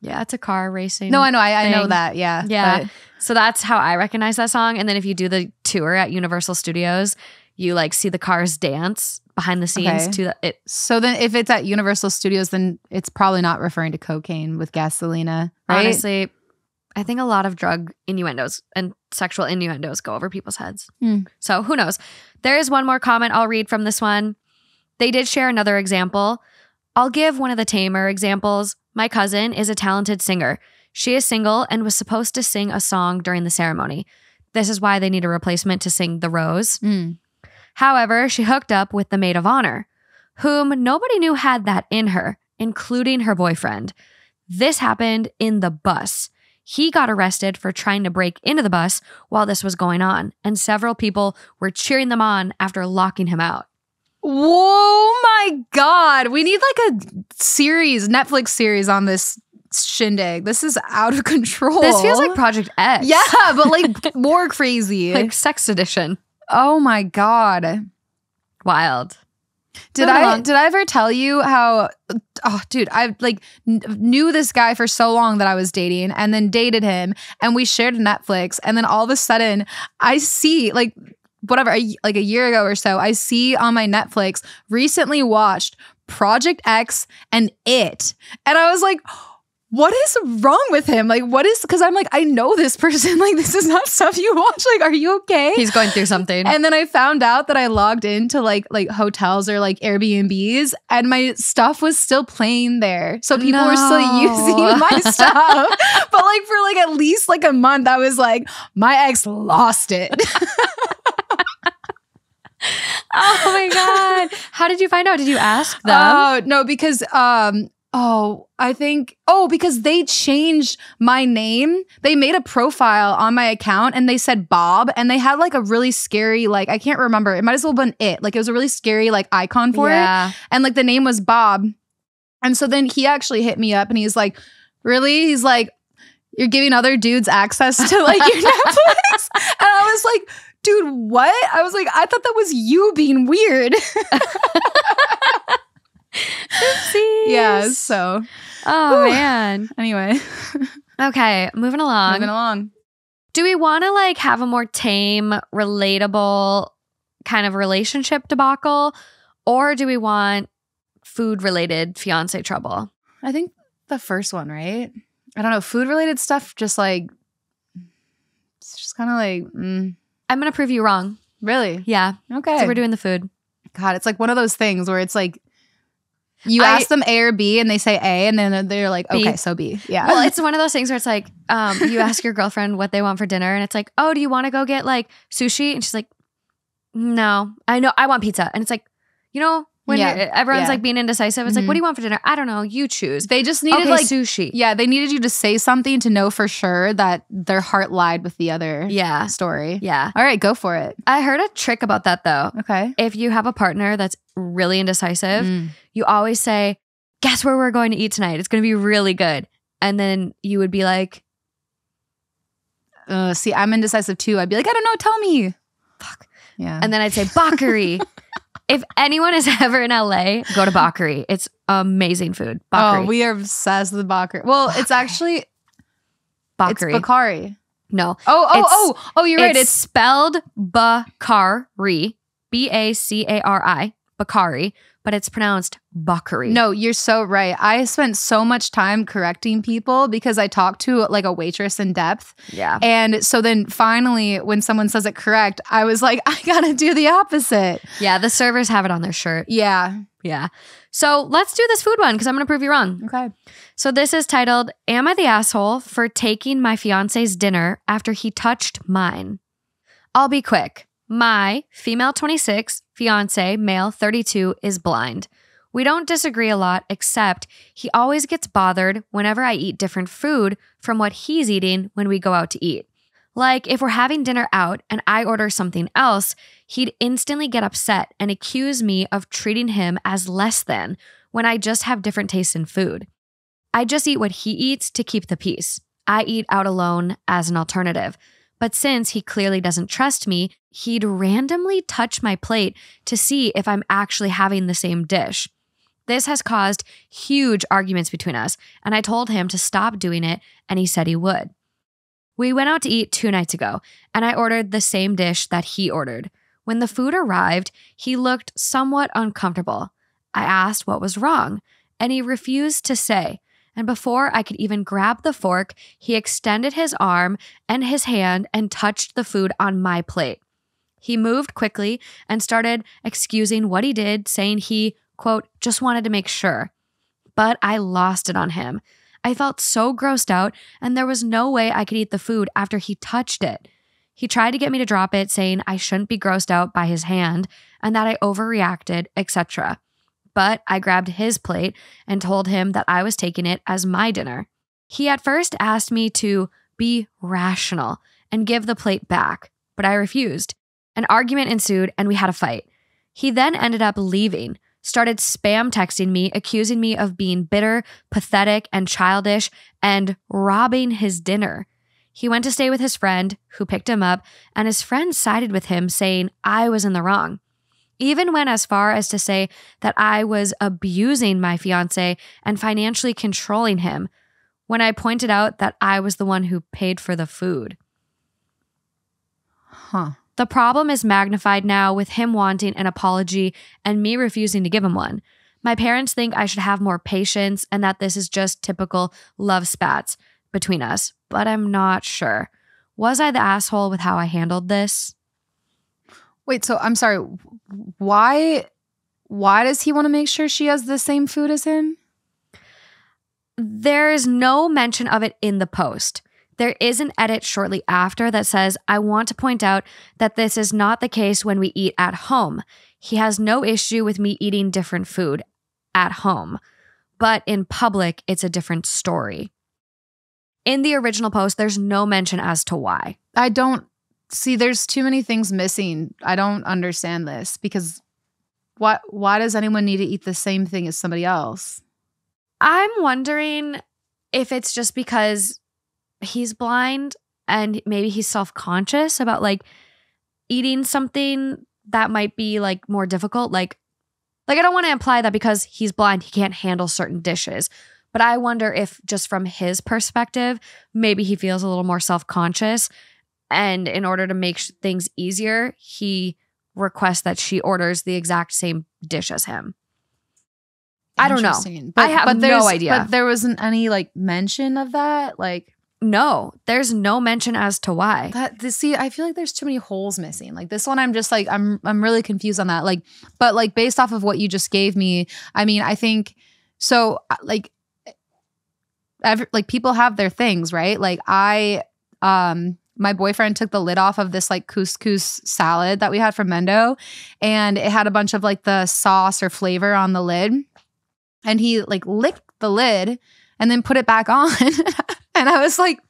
Yeah, it's a car racing. No, I know, I, I know that. Yeah, Yeah. but- So that's how I recognize that song. And then if you do the tour at Universal Studios, you like see the cars dance behind the scenes Okay. to the, it. so then, if it's at Universal Studios, then it's probably not referring to cocaine with gasolina, right? Honestly, I think a lot of drug innuendos and sexual innuendos go over people's heads. Hmm. So who knows? There is one more comment I'll read from this one. They did share another example. I'll give one of the tamer examples. My cousin is a talented singer. She is single and was supposed to sing a song during the ceremony. This is why they need a replacement to sing The Rose. Mm. However, she hooked up with the maid of honor, whom nobody knew had that in her, including her boyfriend. This happened in the bus. He got arrested for trying to break into the bus while this was going on, and several people were cheering them on after locking him out. Whoa, my God. We need like a series, Netflix series on this shindig. This is out of control. This feels like Project X. Yeah, but like more crazy. like sex edition. oh my God. Wild. Did I along. did I ever tell you how oh dude I like kn- knew this guy for so long that I was dating and then dated him and we shared Netflix and then all of a sudden I see like whatever a, like a year ago or so I see on my Netflix recently watched Project X and It and I was like what is wrong with him like what is cuz I'm like I know this person like this is not stuff you watch like are you okay He's going through something. and then I found out that I logged into like like hotels or like Airbnbs and my stuff was still playing there. So people were still using my stuff. but like for like at least like a month I was like my ex lost it. oh my God. How did you find out? Did you ask them? Oh, no because um oh, I think oh because they changed my name. They made a profile on my account and they said Bob and they had like a really scary like I can't remember. It might as well have been it. Like it was a really scary like icon for it. yeah. and like the name was Bob. And so then he actually hit me up and he's like, Really? He's like, You're giving other dudes access to like your Netflix? And I was like, Dude, what? I was like, I thought that was you being weird. yeah. So Oh Whew. man. anyway, Okay, moving along. moving along. Do we want to like have a more tame, relatable kind of relationship debacle, or do we want food related fiance trouble? I think the first one, right? I don't know. Food related stuff, just like, it's just kind of like, mm, I'm gonna prove you wrong. really? Yeah, Okay. so we're doing the food. God, it's like one of those things where it's like you I- ask them A or B and they say A and then they're like, B. okay, so B. Yeah. Well, it's one of those things where it's like, um, you ask your girlfriend what they want for dinner, and it's like, oh, do you want to go get like sushi? And she's like, no, I know, I want pizza. And it's like, you know, when Yeah. everyone's Yeah. like being indecisive, it's like, Mhm. what do you want for dinner? I don't know, you choose. they just needed okay, like, sushi. yeah, they needed you to say something to know for sure that their heart lied with the other Yeah, story. yeah. All right, go for it. I heard a trick about that though. Okay. If you have a partner that's really indecisive, Mm. you always say, guess where we're going to eat tonight? It's going to be really good. And then you would be like, Uh, see, I'm indecisive too. I'd be like, I don't know, tell me. fuck. Yeah. And then I'd say, Bacari. if anyone is ever in LA, go to Bacari. It's amazing food. Bacari. oh, we are obsessed with Bacari. Well, it's actually Bacari. it's Bacari. no. Oh, oh, It's- oh, oh, you're right. It's It's spelled Bacari. B A C A R I. Bacari. But it's pronounced buckery. No, you're so right. I spent so much time correcting people because I talked to like a waitress in depth. Yeah. And so then finally, when someone says it correct, I was like, I gotta do the opposite. Yeah, the servers have it on their shirt. Yeah. Yeah. So let's do this food one because I'm going to prove you wrong. Okay. So this is titled Am I the Asshole for Taking My Fiance's Dinner After He Touched Mine? I'll be quick. My female 26, fiance, male 32, is blind. We don't disagree a lot, except he always gets bothered whenever I eat different food from what he's eating when we go out to eat. Like if we're having dinner out and I order something else, he'd instantly get upset and accuse me of treating him as less than when I just have different tastes in food. I just eat what he eats to keep the peace. I eat out alone as an alternative. But since he clearly doesn't trust me, he'd randomly touch my plate to see if I'm actually having the same dish. This has caused huge arguments between us, and I told him to stop doing it, and he said he would. We went out to eat two nights ago, and I ordered the same dish that he ordered. When the food arrived, he looked somewhat uncomfortable. I asked what was wrong, and he refused to say. And before I could even grab the fork, he extended his arm and his hand and touched the food on my plate. He moved quickly and started excusing what he did, saying he, quote, just wanted to make sure. But I lost it on him. I felt so grossed out, and there was no way I could eat the food after he touched it. He tried to get me to drop it, saying I shouldn't be grossed out by his hand and that I overreacted, etc. But I grabbed his plate and told him that I was taking it as my dinner. He at first asked me to be rational and give the plate back, but I refused. An argument ensued and we had a fight. He then ended up leaving, started spam texting me, accusing me of being bitter, pathetic, and childish, and robbing his dinner. He went to stay with his friend, who picked him up, and his friend sided with him, saying I was in the wrong. Even went as far as to say that I was abusing my fiance and financially controlling him when I pointed out that I was the one who paid for the food. Huh. The problem is magnified now with him wanting an apology and me refusing to give him one. My parents think I should have more patience and that this is just typical love spats between us, but I'm not sure. Was I the asshole with how I handled this? Wait, so I'm sorry. Why why does he want to make sure she has the same food as him? There's no mention of it in the post. There is an edit shortly after that says, I want to point out that this is not the case when we eat at home. He has no issue with me eating different food at home, but in public, it's a different story. In the original post, there's no mention as to why. I don't see there's too many things missing. I don't understand this because why why does anyone need to eat the same thing as somebody else? I'm wondering if it's just because he's blind and maybe he's self-conscious about like eating something that might be like more difficult like like I don't want to imply that because he's blind he can't handle certain dishes but I wonder if just from his perspective maybe he feels a little more self-conscious and in order to make sh- things easier he requests that she orders the exact same dish as him I don't know. Interesting. I have no idea. But there wasn't any like mention of that. Like no there's no mention as to why that this, see, I feel like there's too many holes missing. Like this one, I'm just like I'm I'm really confused on that. Like, but like based off of what you just gave me, I mean, I think so. uh, Like, every, like people have their things, right? Like I, um, my boyfriend took the lid off of this like couscous salad that we had from Mendo, and it had a bunch of like the sauce or flavor on the lid, and he like licked the lid and then put it back on, and I was like.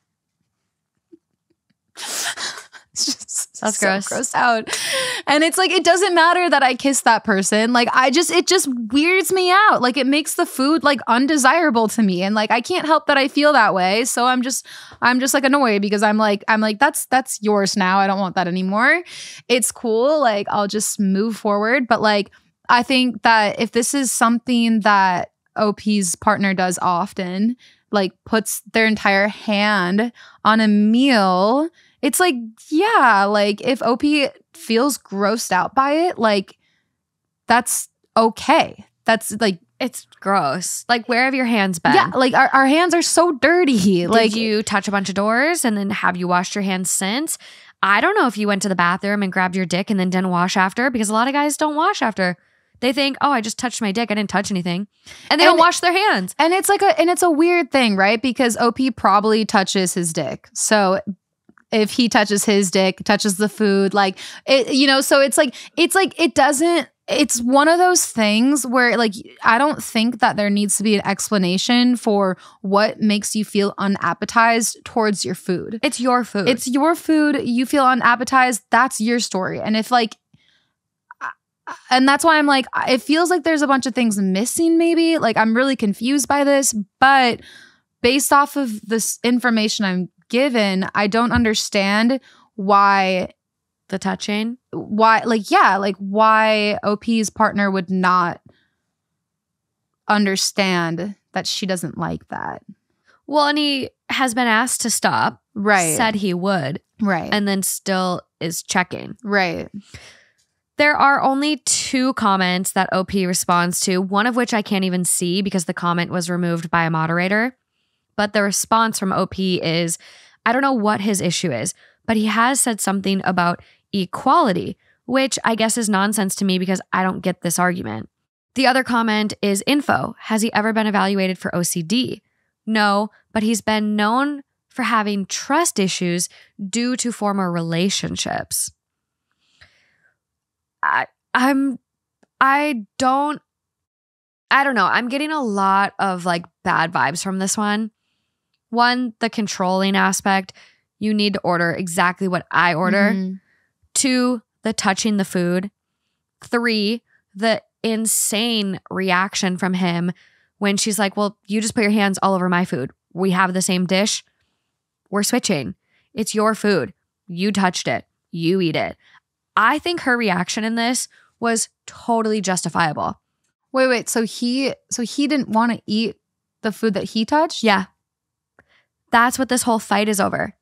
It's just That's so gross. grossed out. And it's like it doesn't matter that I kiss that person. Like I just it just weirds me out. Like it makes the food like undesirable to me. And like I can't help that I feel that way. So I'm just I'm just like annoyed because I'm like I'm like that's that's yours now. I don't want that anymore. It's cool. Like I'll just move forward, but like I think that if this is something that OP's partner does often, like puts their entire hand on a meal, it's like, yeah, like if OP feels grossed out by it, like that's okay. That's like It's gross. Like, where have your hands been? yeah, like our, our hands are so dirty. Did like you touch a bunch of doors and then have you washed your hands since? I don't know if you went to the bathroom and grabbed your dick and then didn't wash after because a lot of guys don't wash after. They think, oh, I just touched my dick. I didn't touch anything. And they And- don't wash their hands. And it's like a and it's a weird thing, right? Because OP probably touches his dick. So if he touches his dick, touches the food, like it, you know, so it's like it's like it doesn't it's one of those things where like I don't think that there needs to be an explanation for what makes you feel unappetized towards your food. It's your food. It's your food, you feel unappetized, that's your story. And if like and that's why I'm like, it feels like there's a bunch of things missing, maybe. Like, I'm really confused by this, but based off of this information I'm given, I don't understand why, the touching. why, like, yeah, like, why OP's partner would not understand that she doesn't like that. Well, and he has been asked to stop, Right. said he would, right. and then still is checking. right. There are only two comments that OP responds to, one of which I can't even see because the comment was removed by a moderator. But the response from OP is I don't know what his issue is, but he has said something about equality, which I guess is nonsense to me because I don't get this argument. The other comment is info. Has he ever been evaluated for OCD? No, but he's been known for having trust issues due to former relationships. I I'm I don't I don't know. I'm getting a lot of like bad vibes from this one. One, the controlling aspect. You need to order exactly what I order. Mhm. Two, the touching the food. Three, the insane reaction from him when she's like, Well, you just put your hands all over my food. We have the same dish. We're switching. It's your food. You touched it. You eat it. I think her reaction in this was totally justifiable. Wait, wait. So he, so he didn't want to eat the food that he touched? Yeah. That's what this whole fight is over.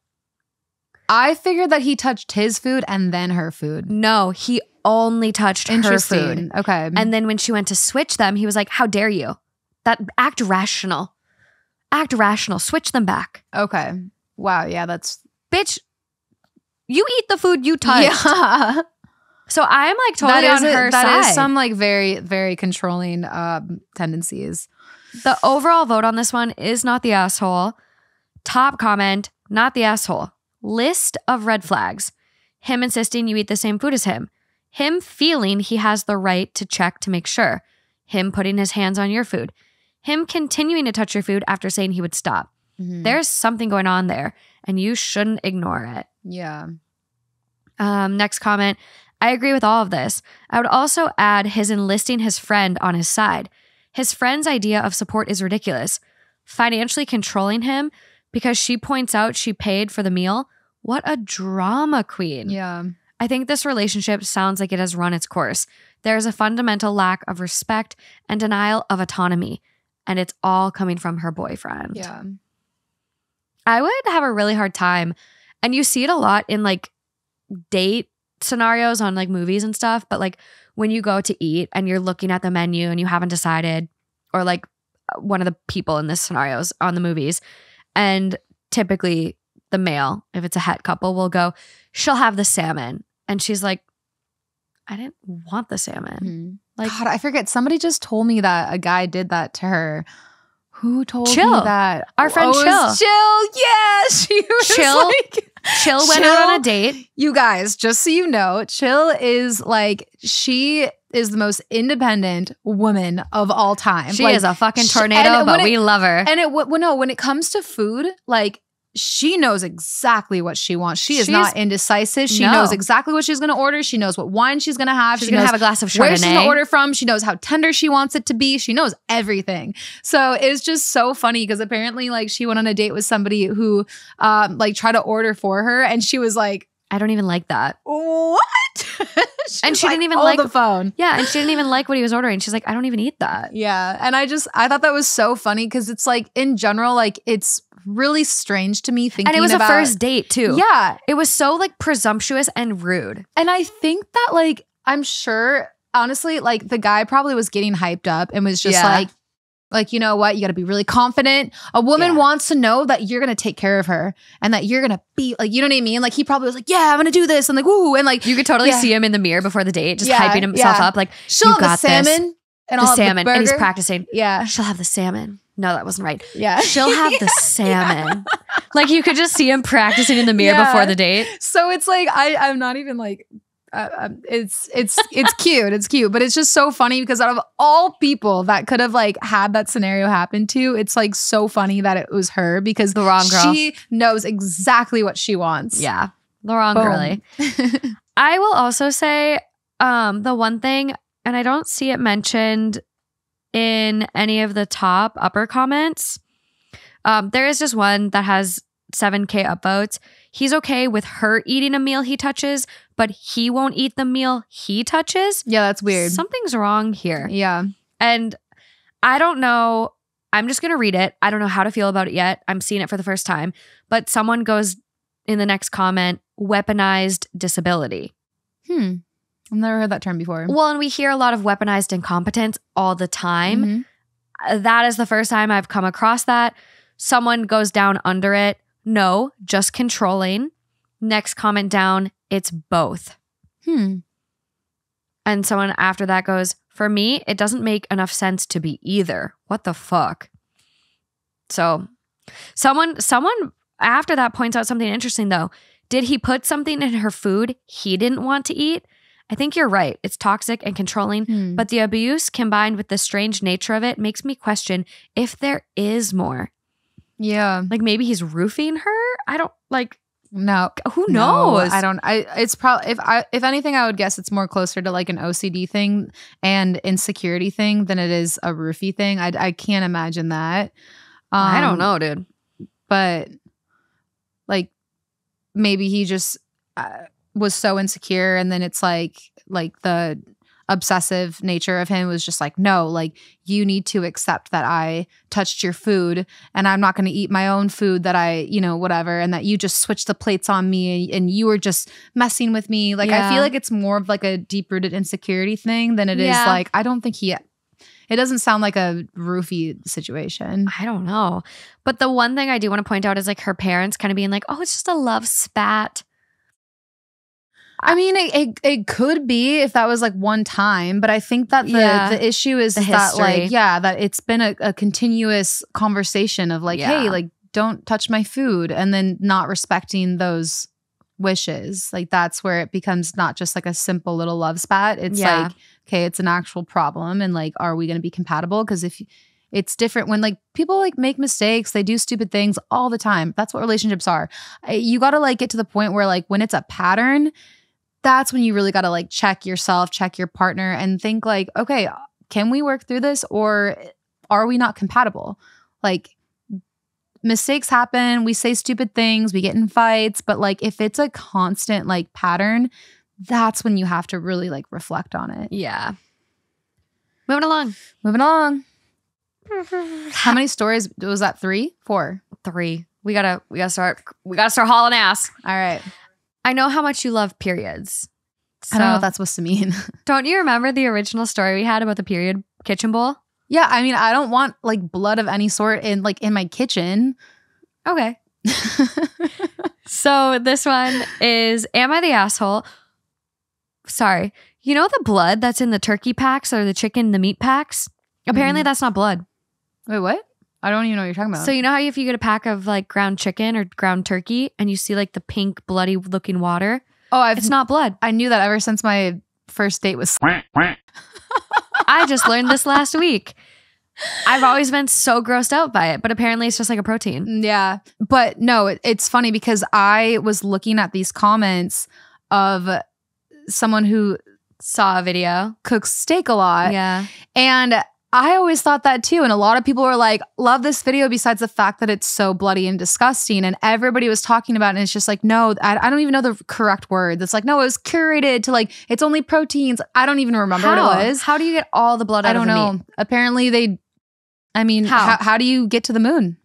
I figured that he touched his food and then her food. No, he only touched her food. Okay. And then when she went to switch them, he was like, How dare you? That act rational. Act rational. Switch them back. okay. Wow. Yeah, that's Bitch, you eat the food you touched. Yeah. So I'm like totally that is on a- her that side. is some like very very controlling um tendencies. the overall vote on this one is not the asshole. Top comment, not the asshole. List of red flags. Him insisting you eat the same food as him. Him feeling he has the right to check to make sure. Him putting his hands on your food. Him continuing to touch your food after saying he would stop. There, There's something going on there, and you shouldn't ignore it. yeah. Um, next comment. I agree with all of this. I would also add his enlisting his friend on his side. His friend's idea of support is ridiculous. Financially controlling him because she points out she paid for the meal. What a drama queen. Yeah. I think this relationship sounds like it has run its course. There is a fundamental lack of respect and denial of autonomy, and it's all coming from her boyfriend. Yeah. I would have a really hard time. And you see it a lot in like date scenarios on like movies and stuff. But like when you go to eat and you're looking at the menu and you haven't decided, or like uh, one of the people in this scenarios on the movies, and typically the male, if it's a het couple, will go, she'll have the salmon. And she's like, I didn't want the salmon. Mhm. Like, God, I forget. Somebody just told me that a guy did that to her. Who told Chill. me that? Our friend oh, was Chill. Yeah. She was Chill. like, Chill went out on a date. You guys, just so you know, Chill is like she is the most independent woman of all time. She Like, is a fucking tornado, and but it- we love her. And it well, no, when it comes to food, like she knows exactly what she wants. She is She's- not indecisive. She No. knows exactly what she's going to order. She knows what wine she's going to have. She's she gonna have a glass of where she's going to order from. She knows how tender she wants it to be. She knows everything. So it's just so funny because apparently, like, she went on a date with somebody who, um, like, tried to order for her, and she was like, I don't even like that. "What?" And she didn't even "Hold like- the phone. Yeah, and she didn't even like what he was ordering. She's like, I don't even eat that. Yeah. And I just, I thought that was so funny because it's like, in general, like, it's really strange to me thinking And it was about, a first date too. Yeah. It was so like presumptuous and rude. And I think that, like, I'm sure honestly, like the guy probably was getting hyped up and was just Yeah. like, like you know what? You got to be really confident. A woman Yeah. wants to know that you're gonna take care of her and that you're gonna be like, you know what I mean? Like he probably was like, yeah, I'm gonna do this and like, woo, and like You could totally Yeah. see him in the mirror before the date, just Yeah, hyping himself up like she'll you have the got this. salmon and the salmon. and he's practicing. Yeah, She'll have the salmon. No, that wasn't right. yeah. She'll have the salmon. Like you could just see him practicing in the mirror before the date. so it's like I I'm not even like uh, um, it's it's it's cute it's cute but it's just so funny because out of all people that could have like had that scenario happen to it's like so funny that it was her because The wrong girl. she knows exactly what she wants Yeah. The wrong Boom. girly. I will also say um the one thing, and I don't see it mentioned in any of the top upper comments. Um, there is just one that has 7k upvotes. He's okay with her eating a meal he touches, but he won't eat the meal he touches. yeah that's weird Something's wrong here. yeah And I don't know. I'm just going to read it. I don't know how to feel about it yet. I'm seeing it for the first time. But someone goes in the next comment, weaponized disability. hmm I've never heard that term before Well, and we hear a lot of weaponized incompetence all the time. Mhm. Uh, That is the first time I've come across that. Someone goes down under it. No, just controlling. Next comment down, it's both. hmm And someone after that goes, For me, it doesn't make enough sense to be either. What the fuck? So, someone, someone after that points out something interesting though. Did he put something in her food he didn't want to eat? I think you're right. It's toxic and controlling, Hmm. but the abuse combined with the strange nature of it makes me question if there is more. Yeah Like maybe he's roofing her? I don't like no who No, knows? I don't. I it's probably if I if anything, I would guess it's more closer to like an OCD thing and insecurity thing than it is a roofie thing. I I can't imagine that. I don't Um, know, dude. but like maybe he just uh, was so insecure, and then it's like like the obsessive nature of him was just like no like you need to accept that i touched your food and i'm not going to eat my own food that i you know whatever and that you just switched the plates on me and, you were just messing with me like i feel like it's more of like a deep rooted insecurity thing than it is Yeah. like i don't think he it doesn't sound like a roofie situation I don't know. But the one thing I do want to point out is like her parents kind of being like, oh, it's just a love spat. I mean, it, it it could be if that was like one time, but I think that the Yeah. the issue is The that history. like yeah, that it's been a, a continuous conversation of like, Yeah. hey, like don't touch my food, and then not respecting those wishes. Like that's where it becomes not just like a simple little love spat. It's Yeah. like okay, it's an actual problem, and like, are we going to be compatible? Because if it's different when like people like make mistakes, they do stupid things all the time. That's what relationships are. You got to like get to the point where like when it's a pattern, that's when you really got to like check yourself, check your partner, and think like, okay, can we work through this or are we not compatible? Like, mistakes happen, we say stupid things, we get in fights, but like if it's a constant like pattern, that's when you have to really like reflect on it. Yeah. Moving along. Moving along. How many stories was that? Three? Four. Three. We gotta we gotta start we gotta start hauling ass. All right. I know how much you love periods. I don't know what that's supposed to mean. Don't you remember the original story we had about the period kitchen bowl? yeah, I mean, I don't want like blood of any sort in like in my kitchen. Okay. So this one is Am I the asshole? Sorry. You know the blood that's in the turkey packs or the chicken, the meat packs? Apparently Mhm. that's not blood. Wait, what? I don't even know what you're talking about. So you know how if you get a pack of like ground chicken or ground turkey and you see like the pink bloody looking water, oh, I've it's not blood. I knew that ever since my first date was. I just learned this last week. I've always been so grossed out by it, but apparently it's just like a protein. Yeah, but no, it, it's funny because I was looking at these comments of someone who Saw a video. cooks steak a lot, Yeah. and I always thought that too. And a lot of people were like, "Love this video," besides the fact that it's so bloody and disgusting, and everybody was talking about it. And it's just like, no, I, I don't even know the correct word. It's like, no, it was curated to like it's only proteins. I don't even remember How? what it was. How do you get all the blood out I don't know. meat? Apparently, they. I mean, How? how? how do you get to the moon?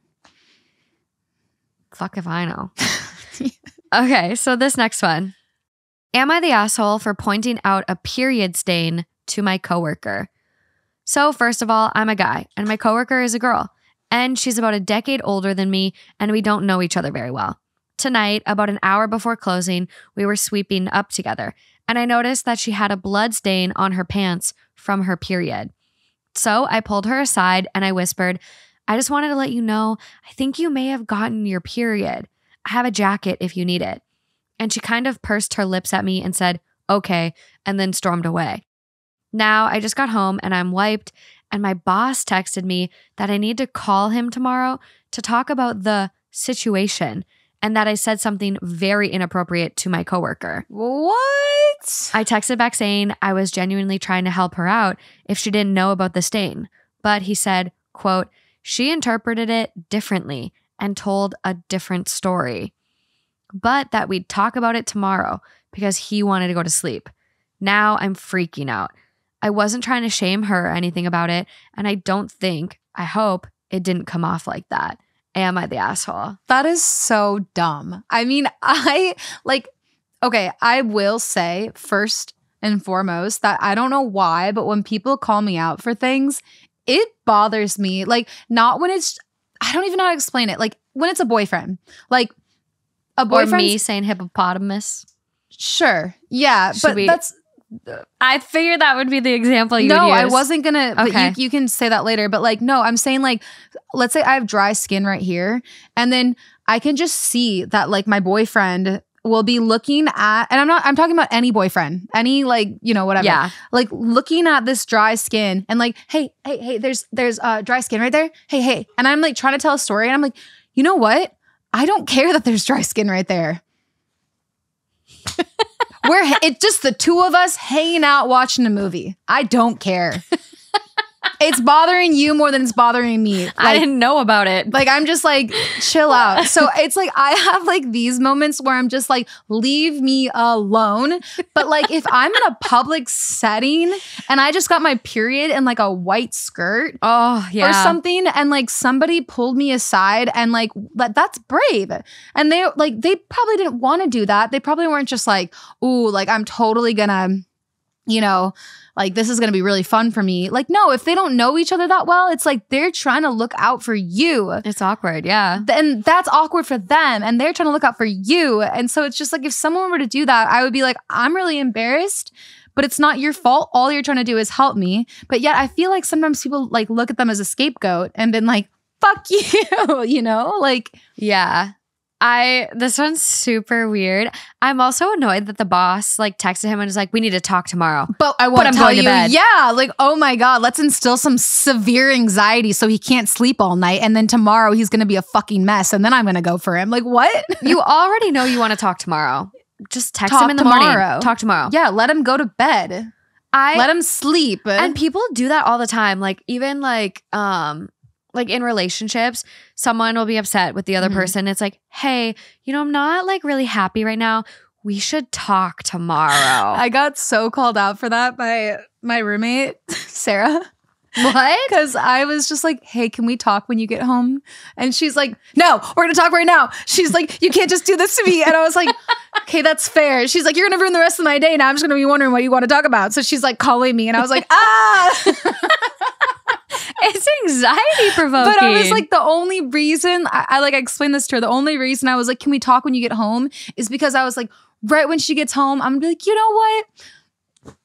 Fuck if I know. okay, so this next one. Am I the asshole for pointing out a period stain to my coworker. So, first of all, I'm a guy and my coworker is a girl, and she's about a decade older than me, and we don't know each other very well. Tonight, about an hour before closing, we were sweeping up together, and I noticed that she had a blood stain on her pants from her period. So I pulled her aside and I whispered, I just wanted to let you know, I think you may have gotten your period. I have a jacket if you need it. And she kind of pursed her lips at me and said, okay, and then stormed away. Now I just got home and I'm wiped, and my boss texted me that I need to call him tomorrow to talk about the situation and that I said something very inappropriate to my coworker. What? I texted back saying I was genuinely trying to help her out if she didn't know about the stain. But he said, quote, she interpreted it differently and told a different story. But that we'd talk about it tomorrow because he wanted to go to sleep. Now I'm freaking out. I wasn't trying to shame her or anything about it, and I don't think, I hope, it didn't come off like that. Am I the asshole? That is so dumb. I mean, I like, okay, I will say first and foremost that I don't know why, but when people call me out for things, it bothers me. Like, not when it's, I don't even know how to explain it. Like, when it's a boyfriend, like a Or boyfriend. me saying hippopotamus. Sure. Yeah. Should but we- that's, I figured that would be the example you no, I wasn't gonna. But Okay. you, you can say that later. But like, no, I'm saying like, let's say I have dry skin right here, and then I can just see that like my boyfriend will be looking at, and I'm not. I'm talking about any boyfriend, any like you know whatever. Yeah. Like looking at this dry skin and like, hey, hey, hey, there's there's uh dry skin right there. Hey, hey, and I'm like trying to tell a story, and I'm like, you know what? I don't care that there's dry skin right there. We're it's just the two of us hanging out watching a movie. I don't care. it's bothering you more than it's bothering me. I didn't know about it. like I'm just like chill out. So it's like I have like these moments where I'm just like leave me alone. But like if I'm in a public setting and I just got my period in like a white skirt oh, yeah. or something and like somebody pulled me aside and like that that's brave and they like they probably didn't want to do that they probably weren't just like ooh like i'm totally gonna you know like this is gonna be really fun for me like no if they don't know each other that well it's like they're trying to look out for you It's awkward. Yeah. And that's awkward for them and they're trying to look out for you and so it's just like if someone were to do that i would be like i'm really embarrassed but it's not your fault all you're trying to do is help me but yet i feel like sometimes people like look at them as a scapegoat and been like fuck you you know like Yeah. I this one's super weird. I'm also annoyed that the boss like texted him and was like, "We need to talk tomorrow." but i won't tell you yeah like oh my god let's instill some severe anxiety so he can't sleep all night and then tomorrow he's gonna be a fucking mess and then i'm gonna go for him like what You already know you want to talk tomorrow. Just text Talk him in the tomorrow. morning. Talk tomorrow. yeah let him go to bed I let him sleep and people do that all the time. Like even like um like in relationships, someone will be upset with the other Mhm. person. It's like, hey, you know, I'm not like really happy right now. We should talk tomorrow. I got so called out for that by my roommate, Sarah. what? Because I was just like, hey, can we talk when you get home? And she's like, no, we're gonna talk right now. She's like, you can't just do this to me. And I was like, okay, that's fair. She's like, you're gonna ruin the rest of my day. Now I'm just gonna be wondering what you want to talk about. So she's like calling me, and I was like, ah. It's anxiety provoking. But I was like, the only reason I, I like I explained this to her. The only reason I was like, can we talk when you get home? Is because I was like, right when she gets home, I'm gonna be like, you know what?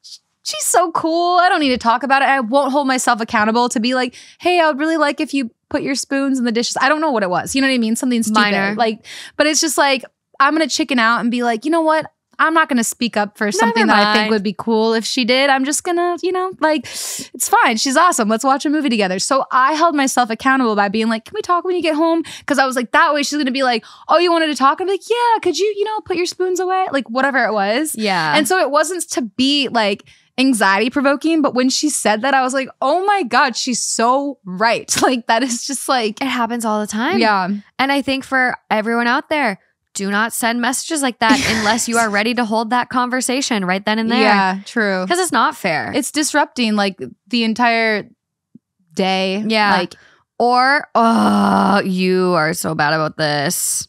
She's so cool. I don't need to talk about it. I won't hold myself accountable to be like, hey, I would really like if you put your spoons in the dishes. I don't know what it was. You know what I mean? Something stupid. Minor. Like, but it's just like, I'm gonna chicken out and be like, you know what? I'm not gonna speak up for something that I think would be cool if she did. I'm just gonna, you know, like, it's fine. She's awesome. Let's watch a movie together. So I held myself accountable by being like, can we talk when you get home? Because I was like, that way she's gonna be like, oh, you wanted to talk? I'm like, yeah, could you, you know, put your spoons away? Like, whatever it was. yeah. And so it wasn't to be like anxiety provoking, but when she said that, I was like, oh my God, she's so right. Like, that is just like, it happens all the time. yeah. And I think for everyone out there, do not send messages like that unless you are ready to hold that conversation right then and there. Yeah, true. Because it's not fair. It's disrupting like the entire day. Yeah. Like, or, oh, you are so bad about this.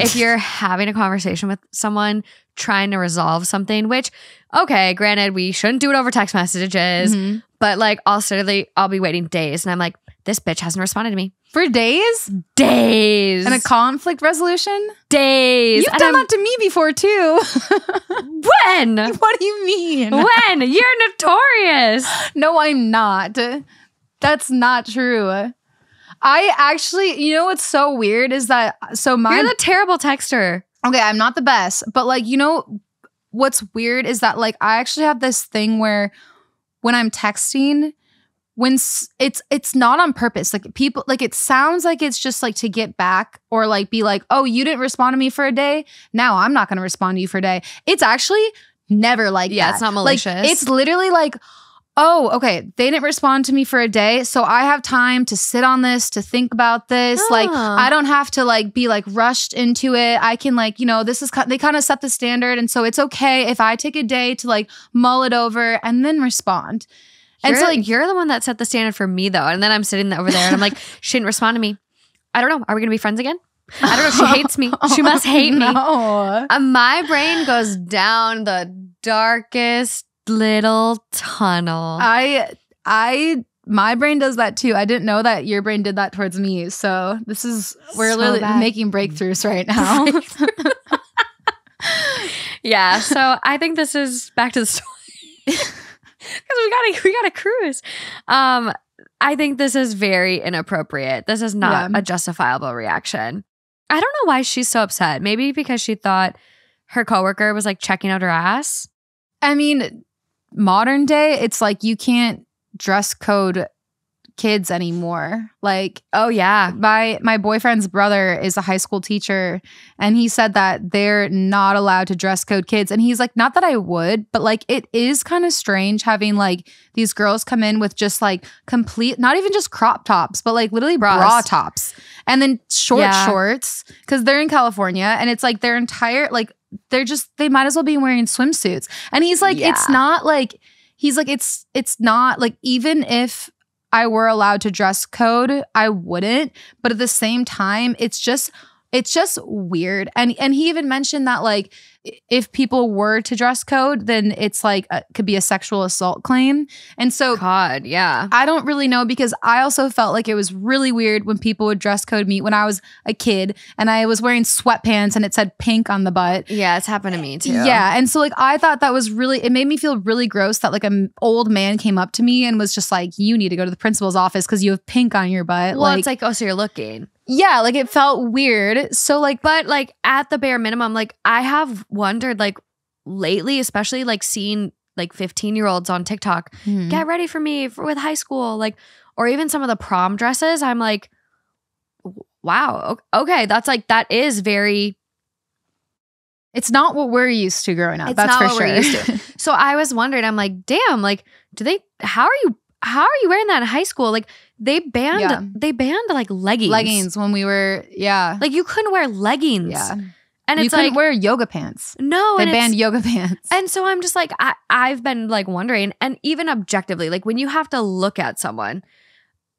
if you're having a conversation with someone trying to resolve something, which, okay, granted, we shouldn't do it over text messages, Mhm. but like also I'll be waiting days and I'm like, this bitch hasn't responded to me. For days Days. and a conflict resolution? days. You've And done I'm- that to me before too. When? what do you mean? when? You're notorious. No, I'm not. That's not true. I actually, you know what's so weird is that so my You're the terrible texter. okay, I'm not the best, but like you know what's weird is that like I actually have this thing where when I'm texting when it's it's not on purpose like people like it sounds like it's just like to get back or like be like oh you didn't respond to me for a day now i'm not going to respond to you for a day it's actually never like Yeah, that. it's not Like, malicious. it's literally like oh okay they didn't respond to me for a day so i have time to sit on this to think about this like Ah. i don't have to like be like rushed into it i can like you know this is they kind of set the standard and so it's okay if i take a day to like mull it over and then respond and And so like you're the one that set the standard for me though. And then I'm sitting over there and I'm like, she didn't respond to me. I don't know. Are we gonna be friends again? I don't know if she hates me. She must hate me. No. Uh, my brain goes down the darkest little tunnel. I I my brain does that too. I didn't know that your brain did that towards me. So this is we're So literally bad. making breakthroughs right now. yeah. So I think this is back to the story. Because we gotta we gotta cruise. Um, I think this is very inappropriate. This is not Yeah. a justifiable reaction. I don't know why she's so upset. Maybe because she thought her coworker was like checking out her ass. I mean, modern day, it's like you can't dress code kids anymore. Like Oh yeah. my my boyfriend's brother is a high school teacher and he said that they're not allowed to dress code kids and he's like not that I would but like it is kind of strange having like these girls come in with just like complete not even just crop tops but like literally Bras. bra tops and then short Yeah. shorts cuz they're in California and it's like their entire like they're just they might as well be wearing swimsuits and he's like it's not like he's like it's it's not like even if I were allowed to dress code, I wouldn't. But at the same time, it's just it's just weird. And and he even mentioned that like if people were to dress code, then it's like a, could be a sexual assault claim. And so God, yeah. I don't really know because I also felt like it was really weird when people would dress code me when I was a kid and I was wearing sweatpants and it said pink on the butt. Yeah, it's happened to me too. Yeah. And so like I thought that was really it made me feel really gross that like an old man came up to me and was just like, you need to go to the principal's office because you have pink on your butt. Well, it's like, oh, so you're looking. yeah, like it felt weird. So like But like at the bare minimum, like I have wondered, like lately, especially like seeing like 15 year olds on TikTok hmm, get ready for me for, with high school, like, or even some of the prom dresses. I'm like, wow, okay, that's like that is very. it's not what we're used to growing up. It's that's not for what sure. we're used to. So I was wondering, I'm like, damn, like, do they? How are you? How are you wearing that in high school? Like they banned, Yeah. they banned like leggings, Leggings when we were yeah. Like you couldn't wear leggings, yeah. And you it's couldn't like wear yoga pants. no, they and banned yoga pants. And so I'm just like, I, I've been like wondering, and even objectively, like when you have to look at someone,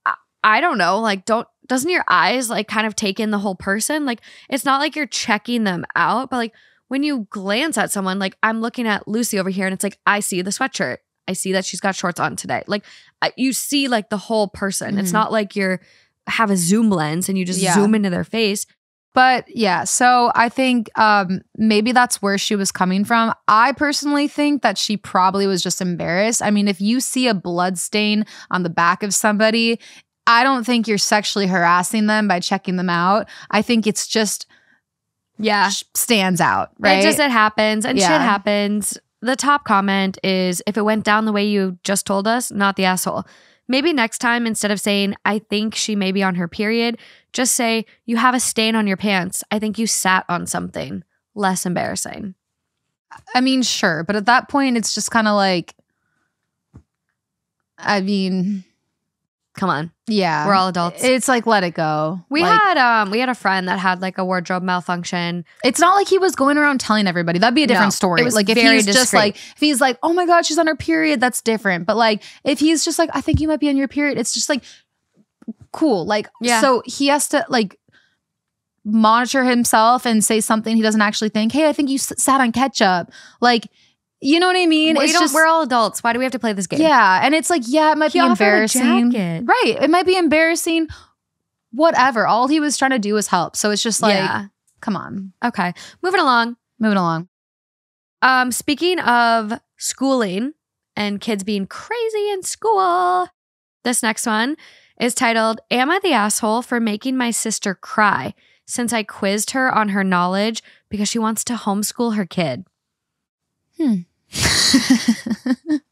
I, I don't know, like, don't, doesn't your eyes like kind of take in the whole person? Like, it's not like you're checking them out, but like when you glance at someone, like I'm looking at Lucy over here and it's like, I see the sweatshirt. I see that she's got shorts on today. Like, I, you see like the whole person. It's Mhm. not like you're, have a zoom lens and you just Yeah. zoom into their face. But yeah, so I think um, maybe that's where she was coming from. I personally think that she probably was just embarrassed. I mean, if you see a blood stain on the back of somebody, I don't think you're sexually harassing them by checking them out. I think it's just Yeah. stands out, right? It just it happens and shit Yeah. happens. The top comment is if it went down the way you just told us, not the asshole. Maybe next time instead of saying I think she may be on her period, just say you have a stain on your pants. I think you sat on something. Less embarrassing. I mean, sure, but at that point, it's just kind of like, I mean, Come on. yeah, We're all adults. It's like let it go. we Like, had um we had a friend that had like a wardrobe malfunction. It's not like he was going around telling everybody. That'd be a different No, story. it was like if he's just like if he's like, oh my god, she's on her period, that's different. But like if he's just like, I think you might be on your period, it's just like cool. Like Yeah. so he has to like monitor himself and say something he doesn't actually think. Hey, I think you s- sat on ketchup. Like, you know what I mean? Well, it's just, we're all adults. Why do we have to play this game? yeah, and it's like yeah, it might He be embarrassing. Right, it might be embarrassing. Whatever. All he was trying to do was help. So it's just like, yeah. come on, Okay. Moving along. moving along. Um, speaking of schooling and kids being crazy in school, this next one is titled Am I the Asshole for Making My Sister Cry Since I Quizzed Her on Her Knowledge because she wants to homeschool her kid?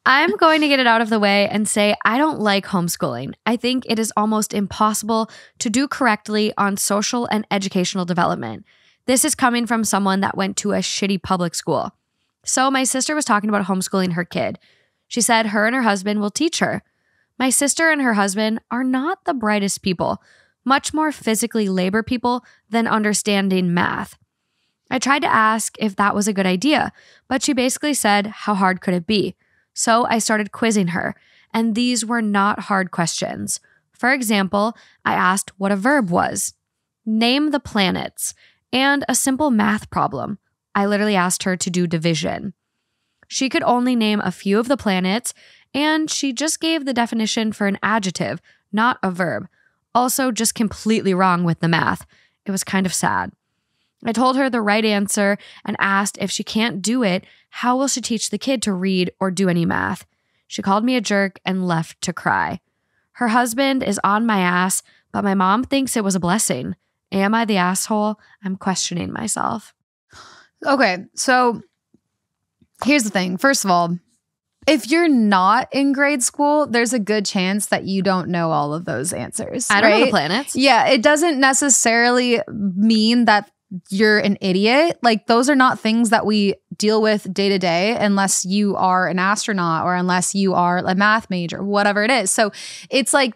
I'm going to get it out of the way and say I don't like homeschooling. I think it is almost impossible to do correctly on social and educational development. This is coming from someone that went to a shitty public school. So, my sister was talking about homeschooling her kid. She said her and her husband will teach her. My sister and her husband are not the brightest people, much more physically labor people than understanding math. I tried to ask if that was a good idea, but she basically said, How hard could it be? So I started quizzing her, and these were not hard questions. For example, I asked what a verb was, name the planets, and a simple math problem. I literally asked her to do division. She could only name a few of the planets, and she just gave the definition for an adjective, not a verb. Also, just completely wrong with the math. It was kind of sad. I told her the right answer and asked if she can't do it, how will she teach the kid to read or do any math? She called me a jerk and left to cry. Her husband is on my ass, but my mom thinks it was a blessing. Am I the asshole? I'm questioning myself. Okay, so here's the thing. First of all, if you're not in grade school, there's a good chance that you don't know all of those answers. I don't know the planets. Yeah, it doesn't necessarily mean that you're an idiot. Like, those are not things that we deal with day to day unless you are an astronaut or unless you are a math major, whatever it is. So it's like,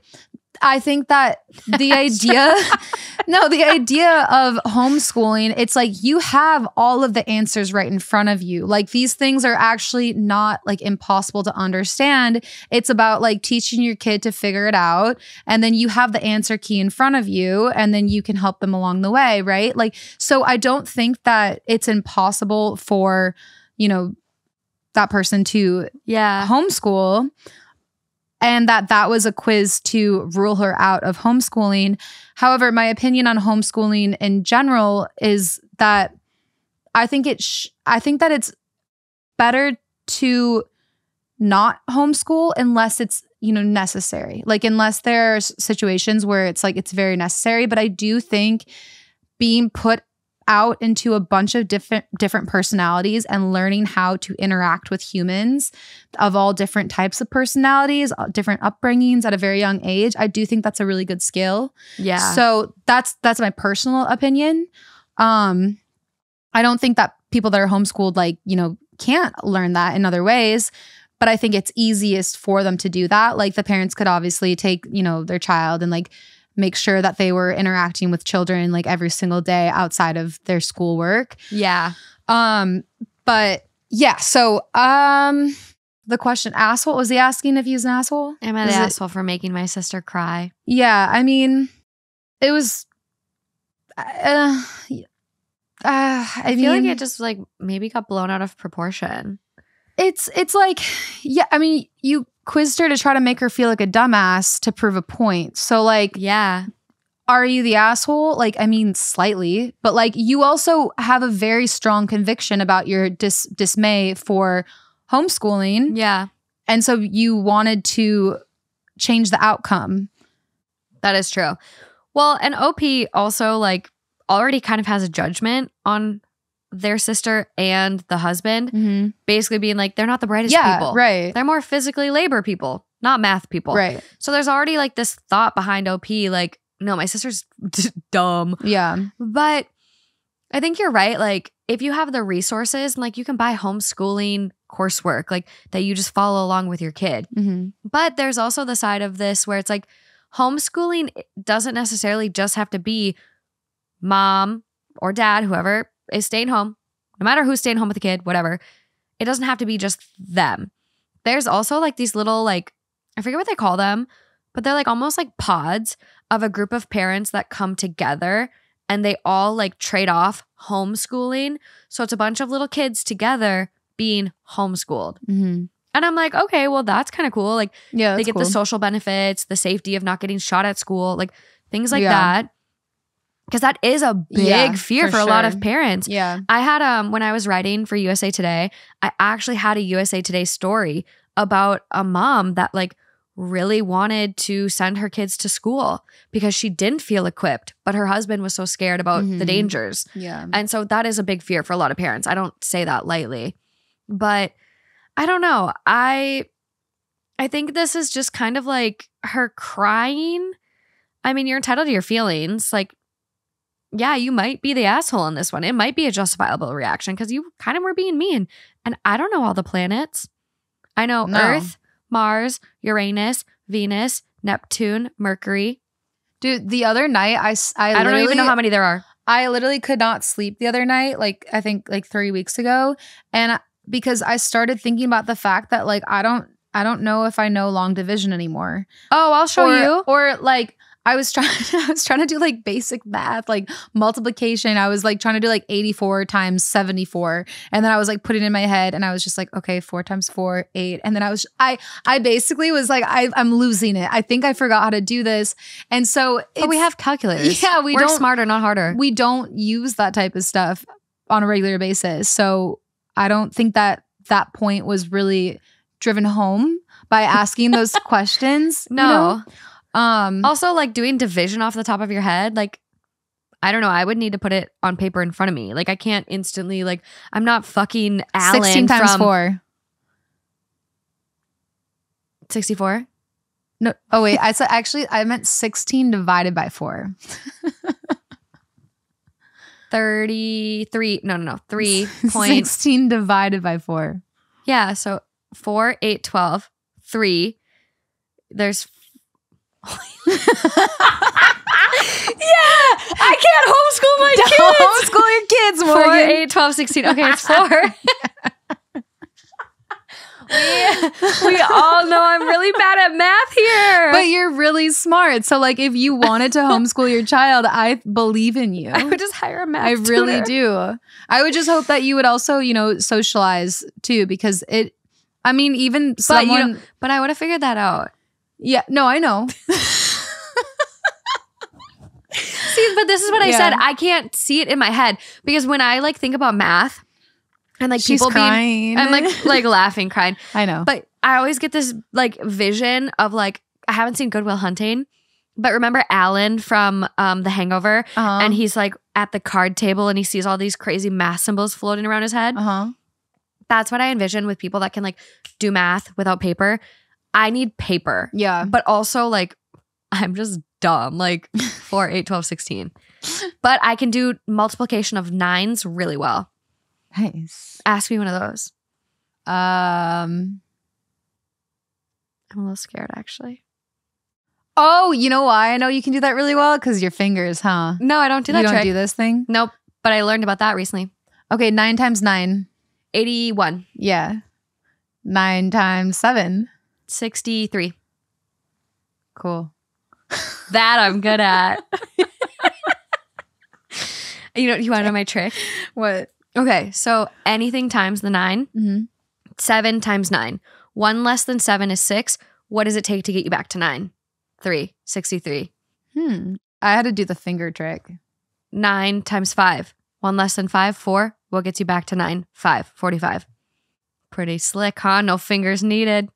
I think that the idea, no, the idea of homeschooling, it's like you have all of the answers right in front of you. Like these things are actually not like impossible to understand. It's about like teaching your kid to figure it out. And then you have the answer key in front of you and then you can help them along the way. Right. Like, so I don't think that it's impossible for, you know, that person to Yeah. homeschool and that that was a quiz to rule her out of homeschooling. However, my opinion on homeschooling in general is that I think it sh- I think that it's better to not homeschool unless it's you know necessary like unless there's situations where it's like it's very necessary but i do think being put out into a bunch of different different personalities and learning how to interact with humans of all different types of personalities, uh, different upbringings at a very young age. I do think that's a really good skill. Yeah. So that's that's my personal opinion. Um I don't think that people that are homeschooled like, you know, can't learn that in other ways, but I think it's easiest for them to do that. Like the parents could obviously take, you know, their child and like make sure that they were interacting with children like every single day outside of their schoolwork. yeah. Um, but yeah, so um the question asshole was he asking if he was an asshole? Am I the Is it- asshole for making my sister cry? Yeah, I mean, it was uh, uh I, I, mean feel like it just like maybe got blown out of proportion. it's it's like yeah, I mean, you quizzed her to try to make her feel like a dumbass to prove a point. So like Yeah. are you the asshole? Like, I mean, slightly, but like you also have a very strong conviction about your dis- dismay for homeschooling. Yeah. And so you wanted to change the outcome. That is true. Well, and OP also like already kind of has a judgment on their sister and the husband, basically being like, they're not the brightest Yeah, people. right. They're more physically labor people, not math people. Right. So there's already like this thought behind OP, like, no, my sister's dumb. Yeah. But I think you're right. Like, if you have the resources, like, you can buy homeschooling coursework, like, that you just follow along with your kid. hmm But there's also the side of this where it's like homeschooling doesn't necessarily just have to be mom or dad, whoever is staying home, no matter who's staying home with the kid, whatever. It doesn't have to be just them. There's also like these little, like, I forget what they call them, but they're like almost like pods of a group of parents that come together and they all like trade off homeschooling. So it's a bunch of little kids together being homeschooled. Mhm. And I'm like, okay, well, that's kind of cool. Like Yeah, they get cool. the social benefits, the safety of not getting shot at school, like things like Yeah. that. Because that is a big Yeah, fear for for, a lot of parents. Yeah. I had um when I was writing for USA Today, I actually had a USA Today story about a mom that like really wanted to send her kids to school because she didn't feel equipped, but her husband was so scared about the Mhm. dangers. Yeah. And so that is a big fear for a lot of parents. I don't say that lightly. But I don't know. I I think this is just kind of like her crying. I mean, you're entitled to your feelings. Like yeah, you might be the asshole in this one. It might be a justifiable reaction because you kind of were being mean. And I don't know all the planets. I know No. Earth, Mars, Uranus, Venus, Neptune, Mercury. Dude, the other night I—I don't even know how many there are. I literally could not sleep the other night, like I think like 3 weeks ago, and I- because I started thinking about the fact that like I don't I don't know if I know long division anymore. Oh, I'll show or, you. Or like I was trying I was trying to do like basic math, like multiplication. I was like trying to do like 84 times 74. And then I was like putting it in my head and I was just like, okay, four times four, eight. And then I was I I basically was like, I, I'm losing it. I think I forgot how to do this. And so But we have calculators. Yeah, we We're don't smarter, not harder. we don't use that type of stuff on a regular basis. So I don't think that that point was really driven home by asking those questions. you no. know? Um Also, like doing division off the top of your head, like I don't know. I would need to put it on paper in front of me. Like I can't instantly like I'm not fucking Alan 16 times from 4. 64. No, oh wait, I said actually I meant 16 divided by 4. 33. No, no, no. 3 point. 16 divided by 4. Yeah. So 4, 8, 12, 3. There's. yeah. I can't homeschool my Don't kids. homeschool your kids, 4, Morgan. 8, 12, 16. Okay, it's 4. we, we all know I'm really bad at math here. But you're really smart. So like if you wanted to homeschool your child, I believe in you. I would just hire a math I really do. I would just hope that you would also, you know, socialize too, because it. I mean, even But someone. you know, but I would have figured that out. Yeah, no, I know. See, but this is what I Yeah. said. I can't see it in my head because when I like think about math and like She's people crying. being, I'm like like laughing, crying. I know. But I always get this like vision of like I haven't seen Good Will Hunting, but remember Alan from um, The Hangover, uh-huh. and he's like at the card table and he sees all these crazy math symbols floating around his head. uh huh. That's what I envision with people that can like do math without paper. I need paper, Yeah. but also like I'm just dumb, like 4, 8, 12, 16. But I can do multiplication of nines really well. Nice. Ask me one of those. Um. I'm a little scared actually. Oh, you know why I know you can do that really well? Because your fingers, huh? No, I don't do that you don't trick. do this thing. Nope. But I learned about that recently. Okay, nine times nine. 81, Yeah. Nine times seven. 63. Cool. That I'm good at. you know, you want to know my trick? What? Okay, so anything times the nine, Mm-hmm. seven times nine. One less than seven is six. What does it take to get you back to nine? Three, 63. Hmm. I had to do the finger trick. Nine times five. One less than five, four. What gets you back to nine? Five, 45. Pretty slick, huh? No fingers needed.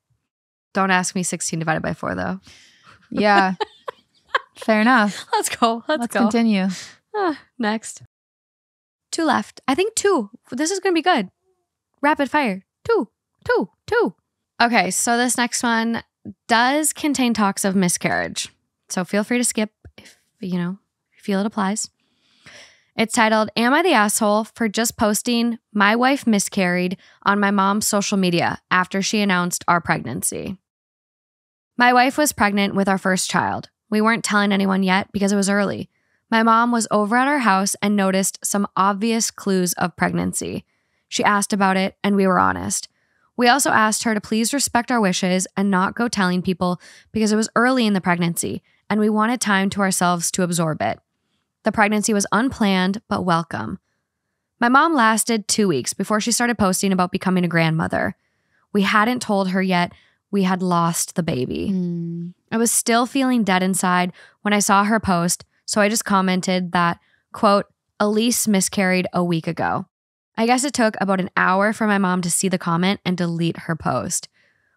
Don't ask me 16 divided by four, though. Yeah. Fair enough. Let's go. Let's, Let's go. continue. Ah, next. Two left. I think two. This is going to be good. Rapid fire. Two, two, two. Okay, so this next one does contain talks of miscarriage. So feel free to skip if, you know, you feel it applies. It's titled, Am I the Asshole for Just Posting My Wife Miscarried on my mom's social media after she announced our pregnancy? My wife was pregnant with our first child. We weren't telling anyone yet because it was early. My mom was over at our house and noticed some obvious clues of pregnancy. She asked about it, and we were honest. We also asked her to please respect our wishes and not go telling people because it was early in the pregnancy and we wanted time to ourselves to absorb it. The pregnancy was unplanned but welcome. My mom lasted two weeks before she started posting about becoming a grandmother. We hadn't told her yet we had lost the baby. Mm. I was still feeling dead inside when I saw her post, so I just commented that, quote, Elise miscarried a week ago. I guess it took about an hour for my mom to see the comment and delete her post.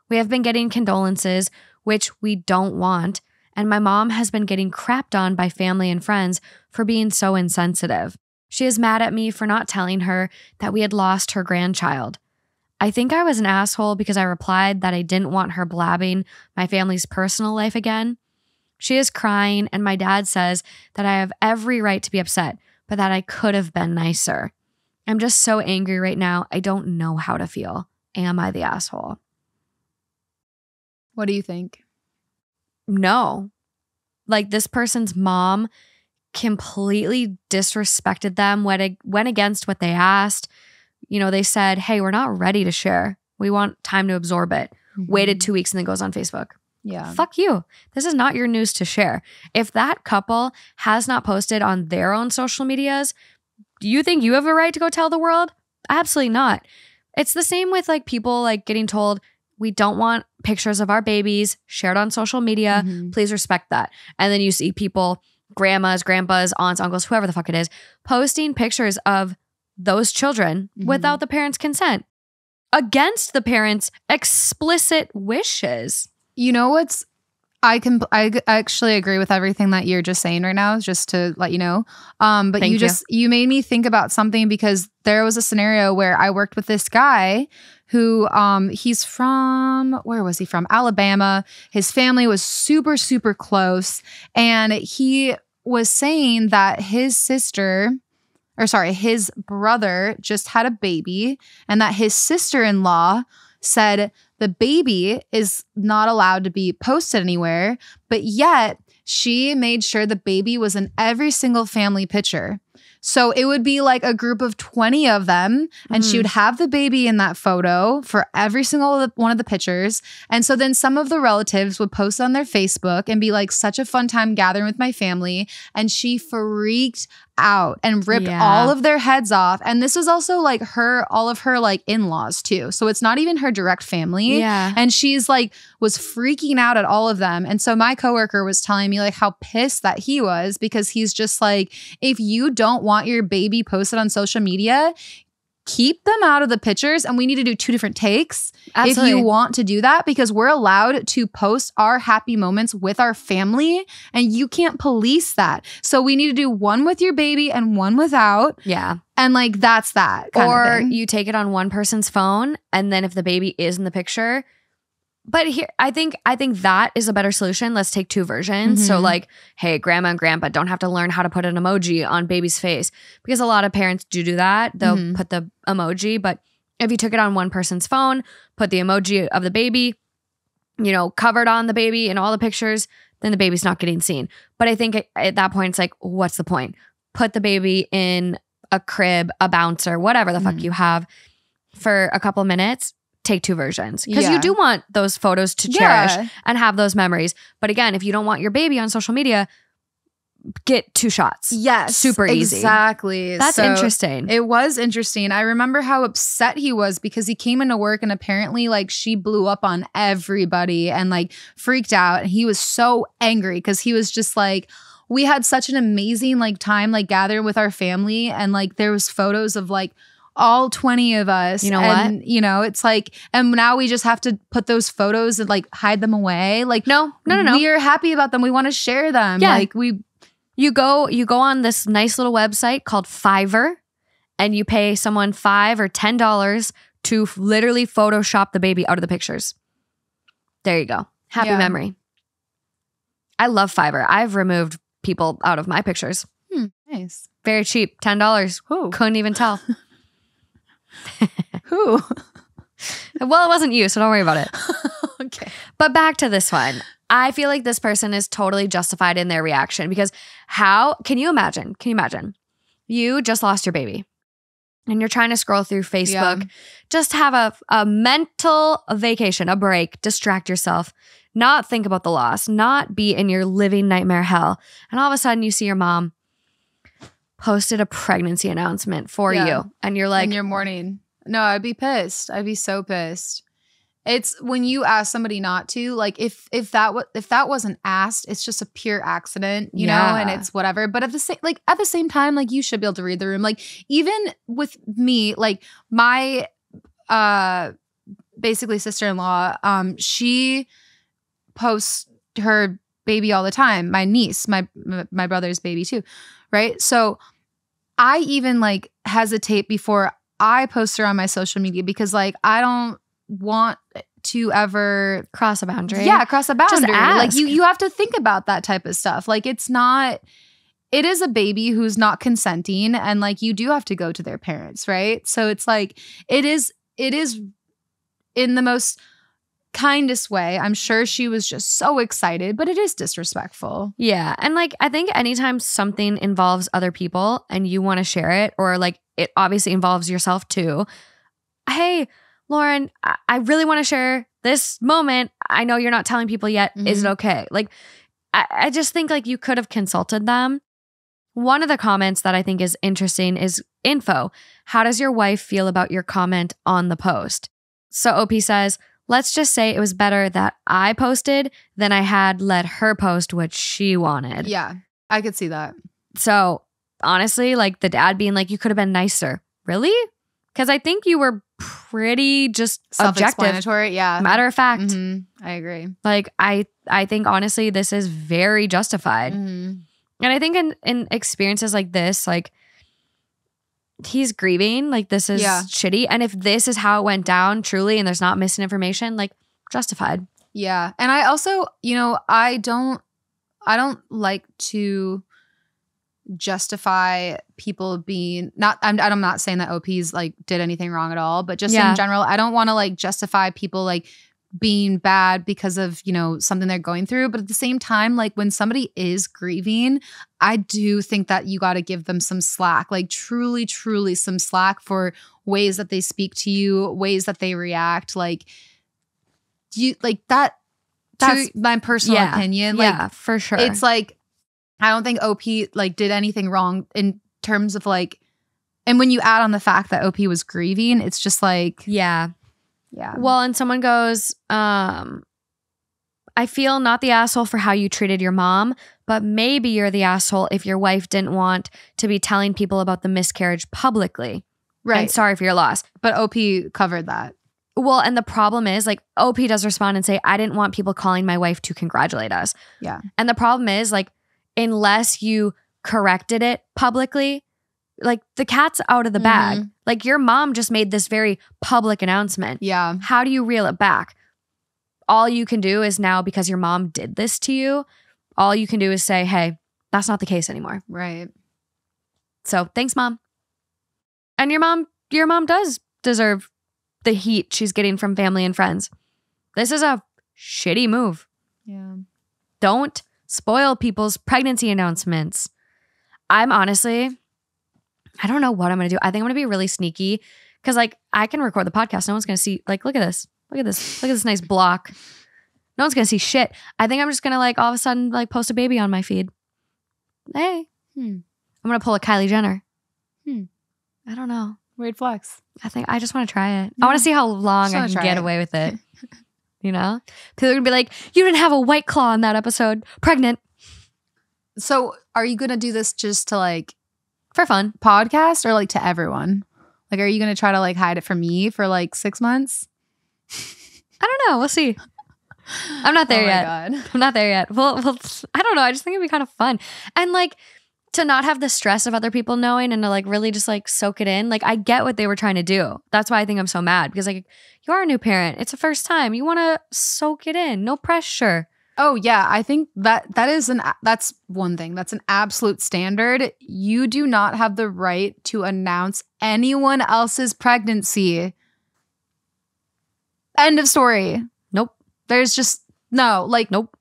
We have been getting condolences, which we don't want, and my mom has been getting crapped on by family and friends for being so insensitive. She is mad at me for not telling her that we had lost her grandchild. I think I was an asshole because I replied that I didn't want her blabbing my family's personal life again. She is crying, and my dad says that I have every right to be upset, but that I could have been nicer. I'm just so angry right now. I don't know how to feel. Am I the asshole? What do you think? No. Like this person's mom completely disrespected them, went, went against what they asked. You know, they said, hey, we're not ready to share. We want time to absorb it. Mm-hmm. Waited two weeks and then goes on Facebook. Yeah. Fuck you. This is not your news to share. If that couple has not posted on their own social medias, do you think you have a right to go tell the world? Absolutely not. It's the same with like people like getting told we don't want pictures of our babies shared on social media. Mhm. Please respect that. And then you see people, grandmas, grandpas, aunts, uncles, whoever the fuck it is, posting pictures of those children Mhm. without the parents' consent against the parents' explicit wishes. You know what's I can I actually agree with everything that you're just saying right now just to let you know. Um but Thank you you. just you made me think about something because there was a scenario where I worked with this guy who um he's from where was he from? Alabama. His family was super super close and he was saying that his sister or sorry, his brother just had a baby and that his sister-in-law said the baby is not allowed to be posted anywhere, but yet she made sure the baby was in every single family picture. So it would be like a group of 20 of them, and she Mhm. would have the baby in that photo for every single one of the pictures. And so then some of the relatives would post on their Facebook and be like, such a fun time gathering with my family. And she freaked out and ripped Yeah. all of their heads off. And this was also like her, all of her like in laws too. So it's not even her direct family. Yeah. And she's like, was freaking out at all of them. And so my coworker was telling me like how pissed that he was because he's just like, if you don't want your baby posted on social media, keep them out of the pictures. And we need to do two different takes Absolutely. if you want to do that because we're allowed to post our happy moments with our family and you can't police that. So we need to do one with your baby and one without. yeah. And like that's that. Or you take it on one person's phone and then if the baby is in the picture, but here I think I think that is a better solution. Let's take two versions. So Mhm. like, hey, grandma and grandpa don't have to learn how to put an emoji on baby's face because a lot of parents do do that. They'll Mhm. put the emoji, but if you took it on one person's phone, put the emoji of the baby, you know, covered on the baby in all the pictures, then the baby's not getting seen. But I think at- at that point it's like, what's the point? Put the baby in a crib, a bouncer, whatever the fuck Mhm. you have for a couple minutes. Take two versions because Yeah. you do want those photos to cherish yeah. and have those memories. But again, if you don't want your baby on social media, get two shots. Yes. Super easy. Exactly. That's So interesting. It was interesting. I remember how upset he was because he came into work and apparently like she blew up on everybody and like freaked out. And he was so angry because he was just like, we had such an amazing like time like gathering with our family and like there was photos of like all 20 of us. You know and, You know, it's like, and now we just have to put those photos and like hide them away. Like, no, no, no, no. We are happy about them. We want to share them. Yeah. Like, we, you go you go on this nice little website called Fiverr and you pay someone 5 or 10 dollars to f- literally photoshop the baby out of the pictures. There you go. Happy Yeah. memory. I love Fiverr. I've removed people out of my pictures. hmm, nice. Very cheap, $10. Who? Couldn't even tell. Who? well, it wasn't you, so don't worry about it. okay. But back to this one. I feel like this person is totally justified in their reaction because how can you imagine? Can you imagine? You just lost your baby and you're trying to scroll through Facebook. Just have a, a mental vacation, a break, distract yourself, not think about the loss, not be in your living nightmare hell. And all of a sudden you see your mom posted a pregnancy announcement for Yeah. you and you're like in your mourning. No, I'd be pissed. I'd be so pissed. It's when you ask somebody not to, like if if that was if that wasn't asked, it's just a pure accident, you know, and it's whatever. But at the same like at the same time, like you should be able to read the room. Like even with me, like my uh basically sister-in-law, um, she posts her baby all the time. My niece, my my brother's baby too, right? So I even like hesitate before I post her on my social media because like I don't want to ever cross a boundary. yeah cross a boundary. Like ask. you you have to think about that type of stuff. Like it's not it is a baby who's not consenting and like you do have to go to their parents, right? So it's like it is it is in the most kindest way. I'm sure she was just so excited, but it is disrespectful. Yeah. And like, I think anytime something involves other people and you want to share it, or like it obviously involves yourself too. Hey, Lauren, I, I really want to share this moment. I know you're not telling people yet. Is it mm-hmm. okay? Like, I, I just think like you could have consulted them. One of the comments that I think is interesting is info. How does your wife feel about your comment on the post? So OP says, let's just say it was better that I posted than I had let her post what she wanted. Yeah, I could see that. So honestly, like the dad being like, you could have been nicer. Really? Because I think you were pretty just objective. Yeah. Matter of fact, Mhm. I agree. like I I think honestly this is very justified. Mhm. And I think in in experiences like this, like he's grieving, like this is Yeah. shitty. And if this is how it went down truly and there's not misinformation, like justified. Yeah. And I also, you know, I don't I don't like to justify people being not I'm I'm not saying that OPs like did anything wrong at all, but just Yeah. in general, I don't want to like justify people like being bad because of, you know, something they're going through, but at the same time like when somebody is grieving, I do think that you got to give them some slack, like truly truly some slack for ways that they speak to you, ways that they react, like you like that That's- to my personal yeah. opinion like yeah, for sure. it's like i don't think op like did anything wrong in terms of like and when you add on the fact that op was grieving it's just like yeah. Yeah Well, and someone goes, um, I feel not the asshole for how you treated your mom, but maybe you're the asshole if your wife didn't want to be telling people about the miscarriage publicly. right And sorry for your loss. but op covered that Well, and the problem is like OP does respond and say, I didn't want people calling my wife to congratulate us. Yeah. And the problem is like, unless you corrected it publicly, like the cat's out of the bag. Mhm. Like your mom just made this very public announcement. yeah How do you reel it back? All you can do is now because your mom did this to you, all you can do is say, hey, that's not the case anymore. right So thanks, mom. And your mom, your mom does deserve the heat she's getting from family and friends. This is a shitty move. yeah Don't spoil people's pregnancy announcements. I'm honestly, I don't know what I'm gonna do. I think I'm gonna be really sneaky because, like, I can record the podcast. No one's gonna see. Like, look at this. Look at this. Look at this nice block. No one's gonna see shit. I think I'm just gonna like all of a sudden like post a baby on my feed. Hey, Hmm. I'm gonna pull a Kylie Jenner. Hmm. I don't know. weird flex I think I just want to try it. I want to see how long I can get it. away with it. you know, people are gonna be like, "You didn't have a white claw in that episode. Pregnant so are you gonna do this just to like for fun." podcast or like to everyone like are you gonna try to like hide it from me for like six months I don't know. We'll see. I'm not oh there oh yet. god I'm not there yet. Well, well, I don't know. I just think it'd be kind of fun. And like to not have the stress of other people knowing and to like really just like soak it in. Like I get what they were trying to do. That's why I think I'm so mad because like you are a new parent. It's the first time. You want to soak it in. No pressure. Oh yeah, I think that that is an that's one thing. That's an absolute standard. You do not have the right to announce anyone else's pregnancy. End of story. Nope. There's just no, like Nope.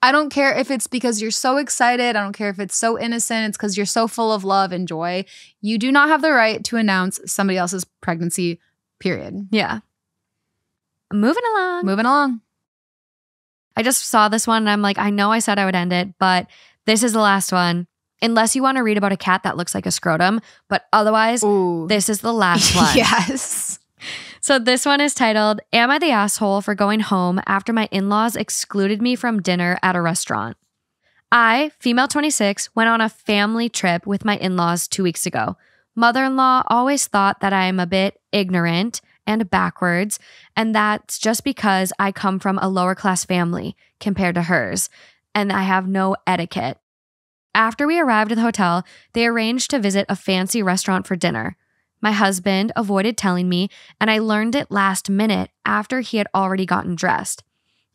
I don't care if it's because you're so excited. I don't care if it's so innocent. It's because you're so full of love and joy. You do not have the right to announce somebody else's pregnancy, period. Yeah. Moving along. Moving along. I just saw this one and I'm like, I know I said I would end it, but this is the last one. Unless you want to read about a cat that looks like a scrotum, but otherwise, Ooh. this is the last one. yes. So this one is titled Am I the Asshole for Going Home After My In Laws Excluded Me from Dinner at a Restaurant? I, female 26, went on a family trip with my in laws two weeks ago. Mother in law always thought that I am a bit ignorant and backwards, and that's just because I come from a lower class family compared to hers, and I have no etiquette. After we arrived at the hotel, they arranged to visit a fancy restaurant for dinner. My husband avoided telling me, and I learned it last minute after he had already gotten dressed.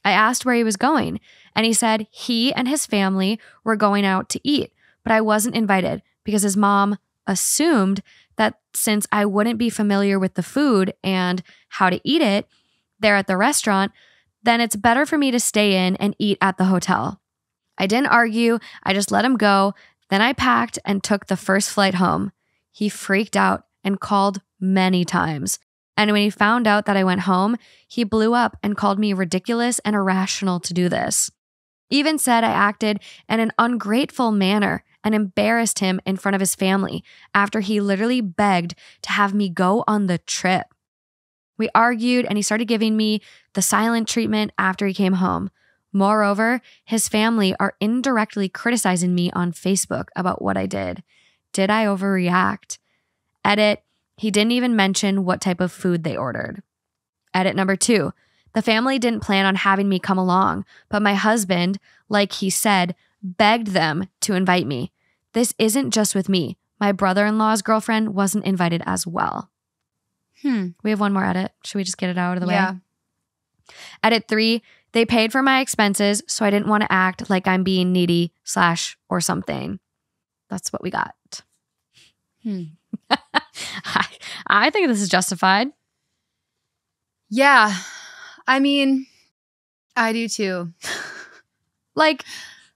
I asked where he was going, and he said he and his family were going out to eat, but I wasn't invited because his mom assumed that since I wouldn't be familiar with the food and how to eat it there at the restaurant, then it's better for me to stay in and eat at the hotel. I didn't argue, I just let him go. Then I packed and took the first flight home. He freaked out and called many times. And when he found out that I went home, he blew up and called me ridiculous and irrational to do this. Even said I acted in an ungrateful manner and embarrassed him in front of his family after he literally begged to have me go on the trip. We argued and he started giving me the silent treatment after he came home. Moreover, his family are indirectly criticizing me on Facebook about what I did. Did I overreact? Edit, he didn't even mention what type of food they ordered. Edit number two, the family didn't plan on having me come along, but my husband, like he said, begged them to invite me. This isn't just with me. My brother in law's girlfriend wasn't invited as well. Hmm. We have one more edit. Should we just get it out of the way? Yeah. Edit three, they paid for my expenses, so I didn't want to act like I'm being needy slash or something. That's what we got. Hmm. I, I think this is justified. Yeah. I mean, I do too. Like,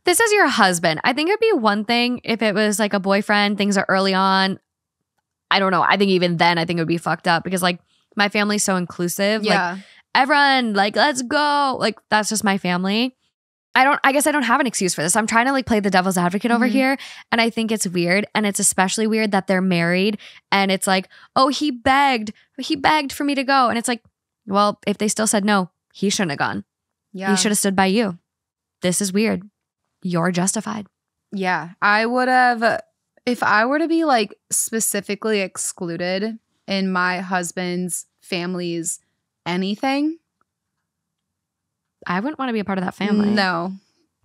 this is your husband. I think it'd be one thing if it was like a boyfriend, things are early on. I don't know. I think even then, I think it would be fucked up because, like, my family's so inclusive. Like, Yeah. everyone, like, let's go. Like, that's just my family. I don't, I guess I don't have an excuse for this. I'm trying to like play the devil's advocate over Mhm. here. And I think it's weird. And it's especially weird that they're married and it's like, oh, he begged, he begged for me to go. And it's like, well, if they still said no, he shouldn't have gone. yeah. He should have stood by you. This is weird. You're justified. Yeah, I would have if I were to be like specifically excluded in my husband's family's anything. I wouldn't want to be a part of that family. No,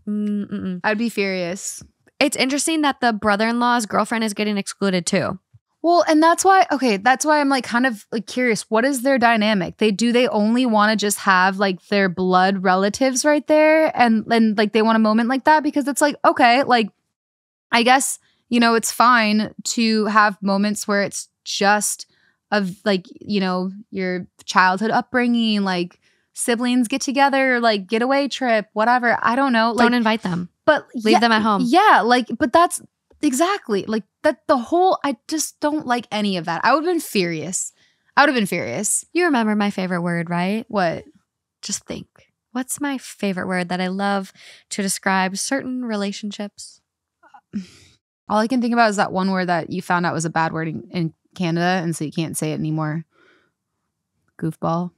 Mm-mm. I'd be furious. It's interesting that the brother in law's girlfriend is getting excluded too. Well, and that's why okay, that's why I'm like kind of like curious. What is their dynamic? They do they only want to just have like their blood relatives right there and and like they want a moment like that because it's like okay, like I guess, you know, it's fine to have moments where it's just of like, you know, your childhood upbringing, like siblings get together, like getaway trip, whatever. I don't know. Like don't invite them. but Leave yeah, them at home. Yeah, like, but that's exactly like that. The whole, I just don't like any of that. I would have been furious. I would have been furious. You remember my favorite word, right? What? Just think. What's my favorite word that I love to describe certain relationships? All I can think about is that one word that you found out was a bad word in, in Canada, and so you can't say it anymore. Goofball.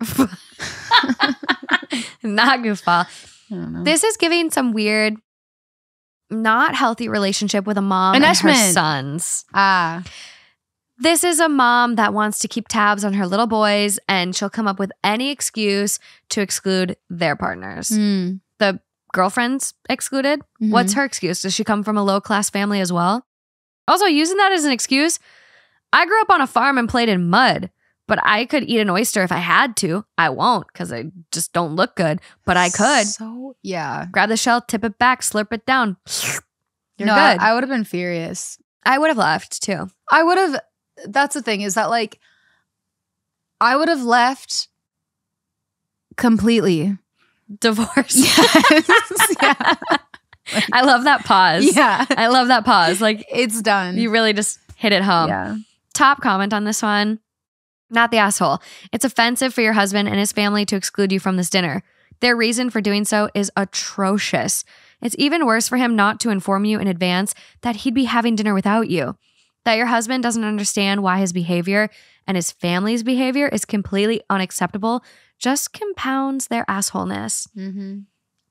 Not goofball. I don't know. This is giving some weird, not healthy relationship with a mom and her sons. ah, This is a mom that wants to keep tabs on her little boys, and she'll come up with any excuse to exclude their partners. mm, The girlfriend's excluded. mhm. What's her excuse? Does she come from a low class family as well? Also, using that as an excuse, I grew up on a farm and played in mud, but I could eat an oyster if I had to. I won't because I just don't look good, but I could. So yeah. Grab the shell, tip it back, slurp it down. You're no, I- good. I would have been furious. I would have left too. I would have. That's the thing is that like, I would have left completely. Divorced. Yes. yeah. I love that pause. Yeah. I love that pause. Like It's done. you really just hit it home. yeah. Top comment on this one. Not the asshole. It's offensive for your husband and his family to exclude you from this dinner. Their reason for doing so is atrocious. It's even worse for him not to inform you in advance that he'd be having dinner without you. That your husband doesn't understand why his behavior and his family's behavior is completely unacceptable just compounds their assholeness. Mm-hmm.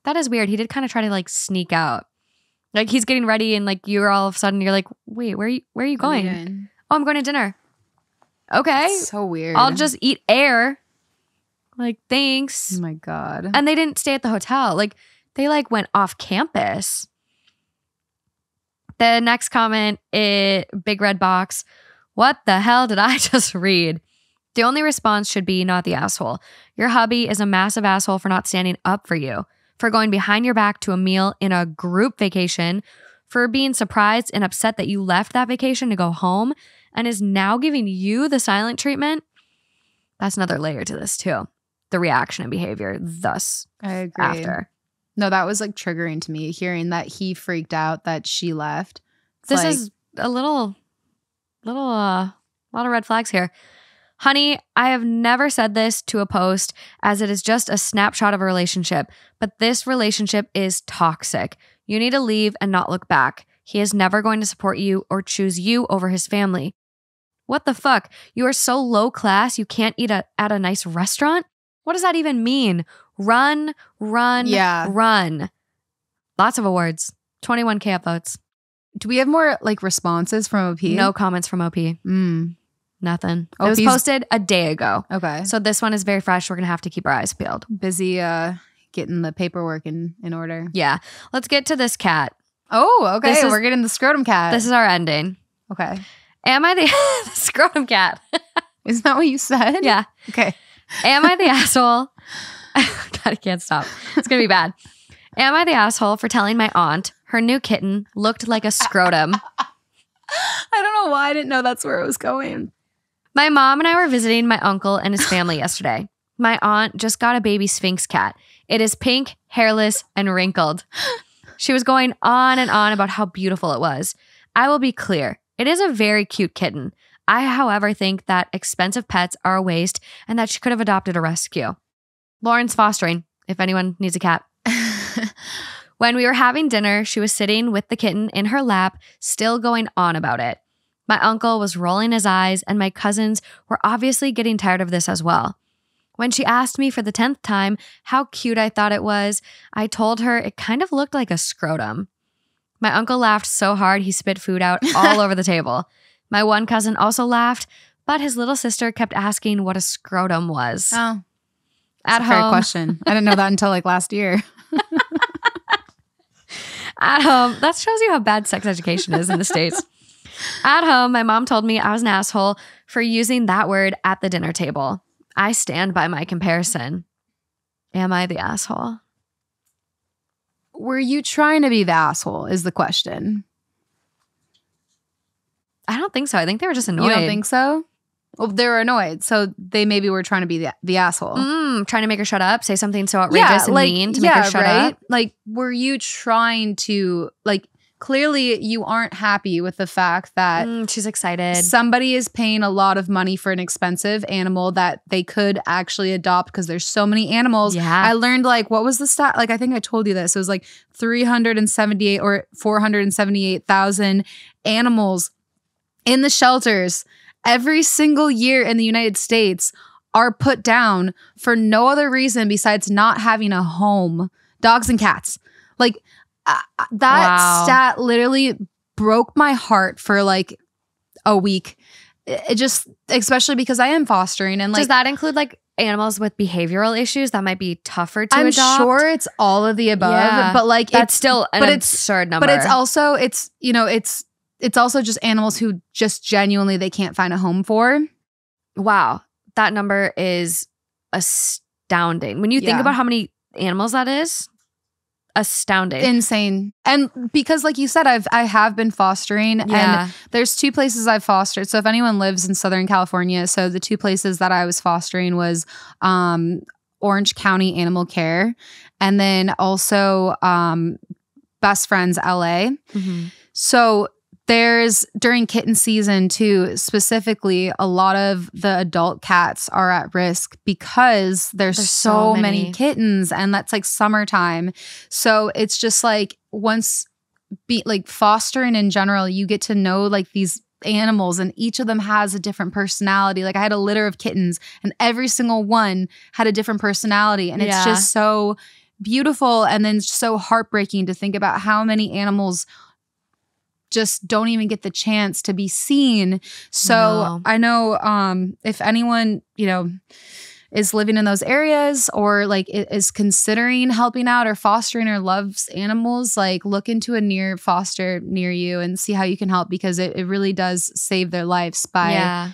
That is weird. He did kind of try to like sneak out. Like he's getting ready and like you're all of a sudden you're like, wait, where are you where are you going? Oh, I'm going to dinner. Okay. So weird. I'll just eat air. Like, thanks. Oh my god. And they didn't stay at the hotel. Like, they like went off campus. The next comment, it big red box. What the hell did I just read? The only response should be not the asshole. Your hubby is a massive asshole for not standing up for you, for going behind your back to a meal in a group vacation, for being surprised and upset that you left that vacation to go home and is now giving you the silent treatment. That's another layer to this, too. The reaction and behavior, thus, I agree. after. No, that was like triggering to me hearing that he freaked out that she left. It's This like- is a little, little, uh, a lot of red flags here. Honey, I have never said this to a post as it is just a snapshot of a relationship, but this relationship is toxic. You need to leave and not look back. He is never going to support you or choose you over his family. What the fuck? You are so low class you can't eat a, at a nice restaurant? What does that even mean? Run, run, Yeah. run. Lots of awards. 21k upvotes. Do we have more like responses from OP? No comments from OP. Mm. Nothing. It was posted a day ago. Okay. So this one is very fresh. We're gonna have to keep our eyes peeled. busy uh getting the paperwork in in order. Yeah. Let's get to this cat. Oh, okay. Is- We're getting the scrotum cat. This is our ending. okay. Am I the, the scrotum cat? Isn't that what you said? yeah. Okay. Am I the asshole? God, I can't stop. It's gonna be bad. Am I the asshole for telling my aunt her new kitten looked like a scrotum? I don't know why I didn't know that's where it was going. My mom and I were visiting my uncle and his family yesterday. My aunt just got a baby Sphynx cat. It is pink, hairless, and wrinkled. She was going on and on about how beautiful it was. I will be clear it is a very cute kitten. I, however, think that expensive pets are a waste and that she could have adopted a rescue. Lauren's fostering, if anyone needs a cat. When we were having dinner, she was sitting with the kitten in her lap, still going on about it. My uncle was rolling his eyes, and my cousins were obviously getting tired of this as well. When she asked me for the 10th time how cute I thought it was, I told her it kind of looked like a scrotum. My uncle laughed so hard he spit food out all over the table. My one cousin also laughed, but his little sister kept asking what a scrotum was. oh, At that's a fair home, question. I didn't know that until like last year. At home, that shows you how bad sex education is in the States. At home, my mom told me I was an asshole for using that word at the dinner table. I stand by my comparison. Am I the asshole? Were you trying to be the asshole? Is the question. I don't think so. I think they were just annoyed. You don't think so? Well, they were annoyed, so they maybe were trying to be the, the asshole. Mm, trying to make her shut up, say something so outrageous and mean to make her shut up. Like, were you trying to like? Clearly, you aren't happy with the fact that Mm, she's excited. somebody is paying a lot of money for an expensive animal that they could actually adopt because there's so many animals. Yeah. I learned like what was the stat? Like I think I told you this. It was like 378 or 478,000 animals in the shelters every single year in the United States are put down for no other reason besides not having a home. Dogs and cats. Like that Wow. stat literally broke my heart for like a week. It just, especially because I am fostering and like Does that include like animals with behavioral issues that might be tougher to adopt? I'm adopt? sure it's all of the above, Yeah. but like that's it's still an but it's- absurd number. but it's also it's you know it's it's also just animals who just genuinely they can't find a home for. wow, that number is astounding. When you think Yeah. about how many animals that is, astounding. Insane. And because like you said I've I have been fostering and there's two places I've fostered. So if anyone lives in Southern California, so the two places that I was fostering was um Orange County Animal Care and then also um Best Friends LA. Mhm. So there's during kitten season too, specifically, a lot of the adult cats are at risk because there's, There's so, so many. many. kittens and that's like summertime. So it's just like once be like fostering in general, you get to know like these animals and each of them has a different personality. Like I had a litter of kittens and every single one had a different personality and it's just so beautiful and then so heartbreaking to think about how many animals just don't even get the chance to be seen. So No. I know um if anyone, you know, is living in those areas or like is considering helping out or fostering or loves animals, like look into a near foster near you and see how you can help because it, it really does save their lives by yeah.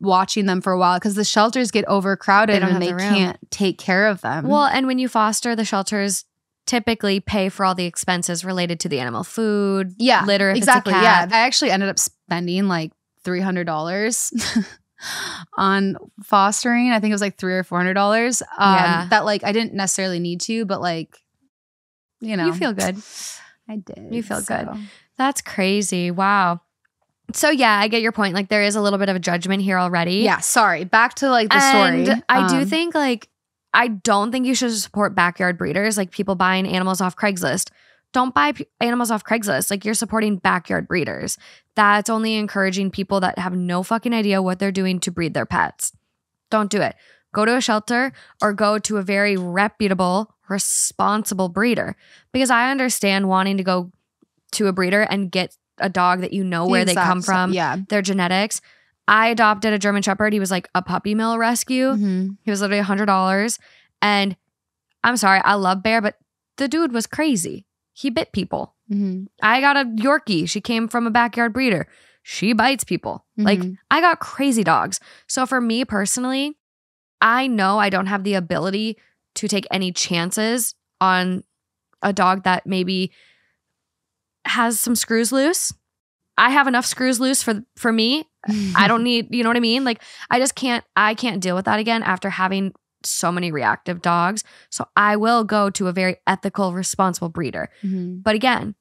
watching them for a while because the shelters get overcrowded They and they the can't take care of them. Well, and when you foster, the shelters typically pay for all the expenses related to the animal food, yeah, litter, exactly. Yeah. I actually ended up spending like three hundred dollars on fostering. I think it was like three or four hundred dollars. Um, Yeah. that like I didn't necessarily need to, but like you know, You feel good. I did. You feel good. That's crazy. Wow. So yeah, I get your point. Like there is a little bit of a judgment here already. Yeah. Sorry. Back to like the and story. I do Um, think like I don't think you should support backyard breeders, like people buying animals off Craigslist. Don't buy p- animals off Craigslist. Like you're supporting backyard breeders. That's only encouraging people that have no fucking idea what they're doing to breed their pets. Don't do it. Go to a shelter or go to a very reputable, responsible breeder. Because I understand wanting to go to a breeder and get a dog that you know where they come from, Yeah. their genetics. I adopted a German Shepherd. He was like a puppy mill rescue. Mhm. He was literally $100. And I'm sorry, I love Bear, but the dude was crazy. He bit people. Mhm. I got a Yorkie. She came from a backyard breeder. She bites people. Like, Mhm. I got crazy dogs. So, for me personally, I know I don't have the ability to take any chances on a dog that maybe has some screws loose. I have enough screws loose for for me I don't need, you know what I mean? Like I just can't I can't deal with that again after having so many reactive dogs. So I will go to a very ethical, responsible breeder. Mhm. But again,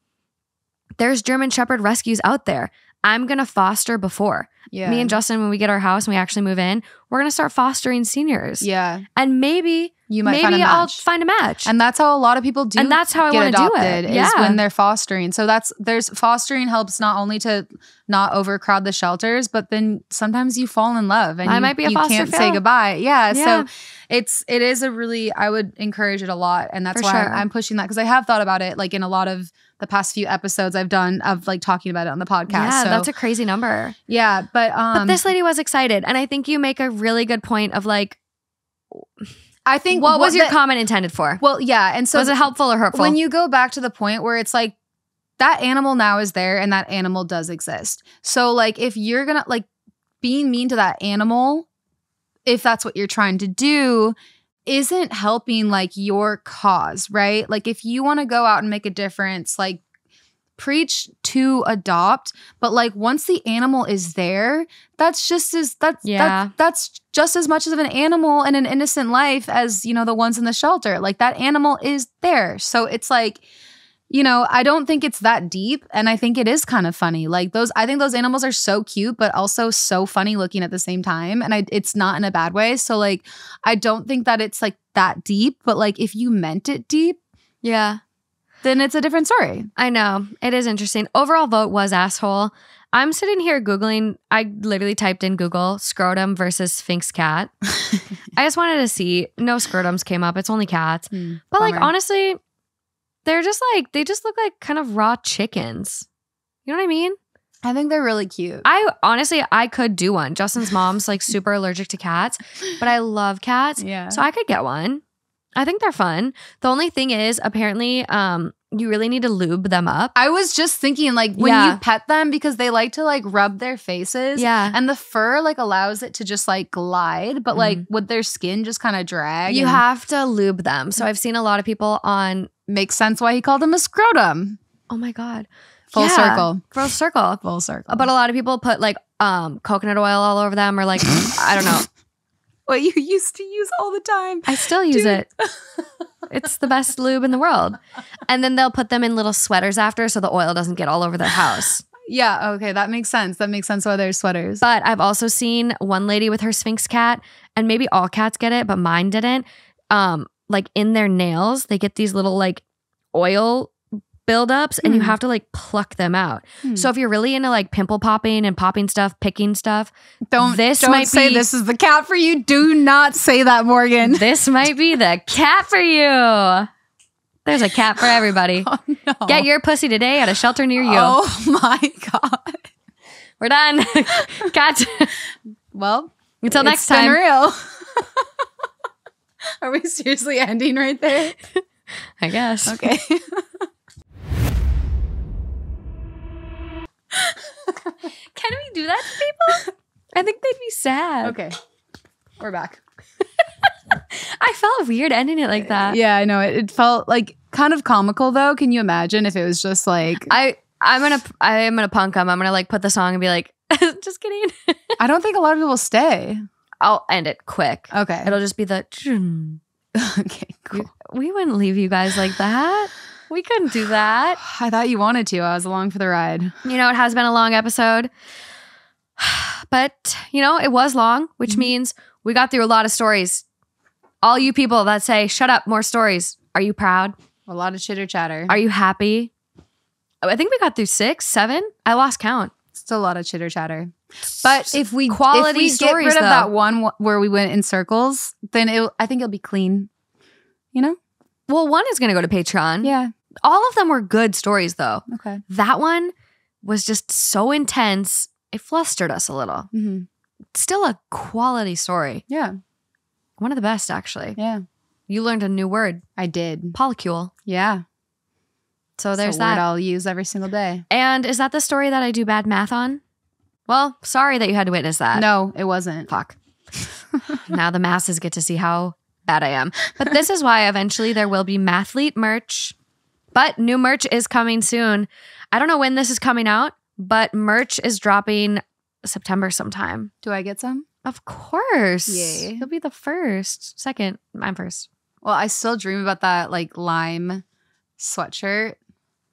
there's German Shepherd rescues out there. I'm going to foster before. Yeah. Me and Justin when we get our house and we actually move in, we're going to start fostering seniors. yeah. And maybe You might maybe find a match. I'll find a match. and that's how a lot of people do and that's how I get want to do adopted it. is yeah. when they're fostering. So that's there's fostering helps not only to not overcrowd the shelters, but then sometimes you fall in love and I you, might be a you foster can't say goodbye. Yeah, Yeah. So it's it is a really I would encourage it a lot, and that's For why sure. I'm pushing that because I have thought about it like in a lot of the past few episodes I've done of like talking about it on the podcast. yeah, so, that's a crazy number. yeah, but um, But this lady was excited. And I think you make a really good point of like, I think what was your comment intended for? well, yeah, and so was it helpful or hurtful? when you go back to the point where it's like that animal now is there and that animal does exist. So like if you're going to like being mean to that animal if that's what you're trying to do isn't helping like your cause, right? Like if you want to go out and make a difference, like preach to adopt, but like once the animal is there, that's just as that's Yeah. that's, that's just as much of an animal and an innocent life as, you know, the ones in the shelter. Like that animal is there. So it's like you know, I don't think it's that deep. And I think it is kind of funny. Like those, I think those animals are so cute, but also so funny looking at the same time. And I, it's not in a bad way. So, like, I don't think that it's like that deep, but like if you meant it deep, yeah, then it's a different story. I know. It is interesting. Overall vote was asshole. I'm sitting here Googling, I literally typed in Google scrotum versus Sphynx cat. I just wanted to see. No scrotums came up. It's only cats. Hmm, but like honestly, they're just like they just look like kind of raw chickens. You know what I mean? I think they're really cute. I honestly I could do one. Justin's mom's like super allergic to cats, but I love cats. yeah. So I could get one. I think they're fun. The only thing is apparently um you really need to lube them up. I was just thinking, like, when Yeah. you pet them, because they like to like rub their faces. Yeah. And the fur like allows it to just like glide, but like would their skin just kind of drag? You and have to lube them. So I've seen a lot of people on makes sense why he called him a scrotum. oh my god. Full Yeah. circle. Full circle. Full circle. But a lot of people put like um coconut oil all over them or like I don't know. what you used to use all the time. I still use Dude. it. It's the best lube in the world. And then they'll put them in little sweaters after so the oil doesn't get all over their house. Yeah, okay, that makes sense. That makes sense why there's sweaters. But I've also seen one lady with her Sphynx cat, and maybe all cats get it, but mine didn't. Um, like in their nails, they get these little like oil buildups, and you Hmm. have to like pluck them out. Hmm. So if you're really into like pimple popping and popping stuff, picking stuff, don't this don't might say be- this is the cat for you. Do not say that, Morgan. this might be the cat for you. There's a cat for everybody. Oh, no. Get your pussy today at a shelter near you. Oh my god. We're done. Cat. Well, Until next it's been time. real. Are we seriously ending right there? I guess. Okay. Can we do that to people? I think they'd be sad. okay. We're back. I felt weird ending it like uh, that. Yeah, I know. It, it felt like kind of comical though. Can you imagine if it was just like I I'm gonna I'm gonna punk them. I'm gonna like put the song and be like, just kidding. I don't think a lot of people stay. I'll end it quick. Okay. It'll just be the. okay, cool. We wouldn't leave you guys like that. We couldn't do that. I thought you wanted to. I was along for the ride. You know, it has been a long episode, but you know, it was long, which Mhm. means we got through a lot of stories. All you people that say, shut up, more stories. Are you proud? A lot of chitter chatter. Are you happy? I think we got through six, seven. I lost count. Still a lot of chitter chatter. But if we Quality if we stories, get rid of that one where we went in circles, then it I think it'll be clean. You know? Well, one is going to go to Patreon. Yeah. All of them were good stories, though. Okay. That one was just so intense. It flustered us a little. hmm Still a quality story. Yeah. One of the best, actually. Yeah. You learned a new word, I did. polycule. Yeah. So It's a there's that. I'll use every single day. And is that the story that I do bad math on? Well, sorry that you had to witness that. no, it wasn't. Fuck. now the masses get to see how bad I am. But this is why eventually there will be Mathlete merch. But new merch is coming soon. I don't know when this is coming out, but merch is dropping September sometime. Do I get some? Of course. Yay. You'll be the first. Second. I'm first. Well, I still dream about that like lime sweatshirt.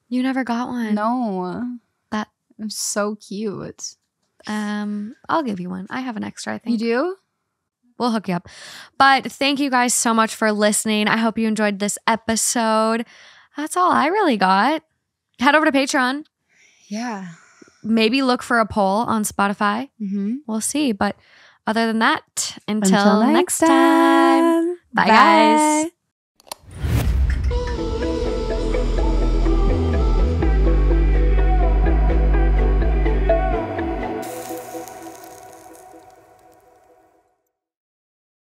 You never got one. No. That- I'm so cute. Um, I'll give you one. I have an extra, I think. You do? We'll hook you up. But thank you guys so much for listening. I hope you enjoyed this episode. That's all I really got. Head over to Patreon. Yeah. Maybe look for a poll on Spotify. Mm-hmm. We'll see. But other than that, until, next time. Bye, guys.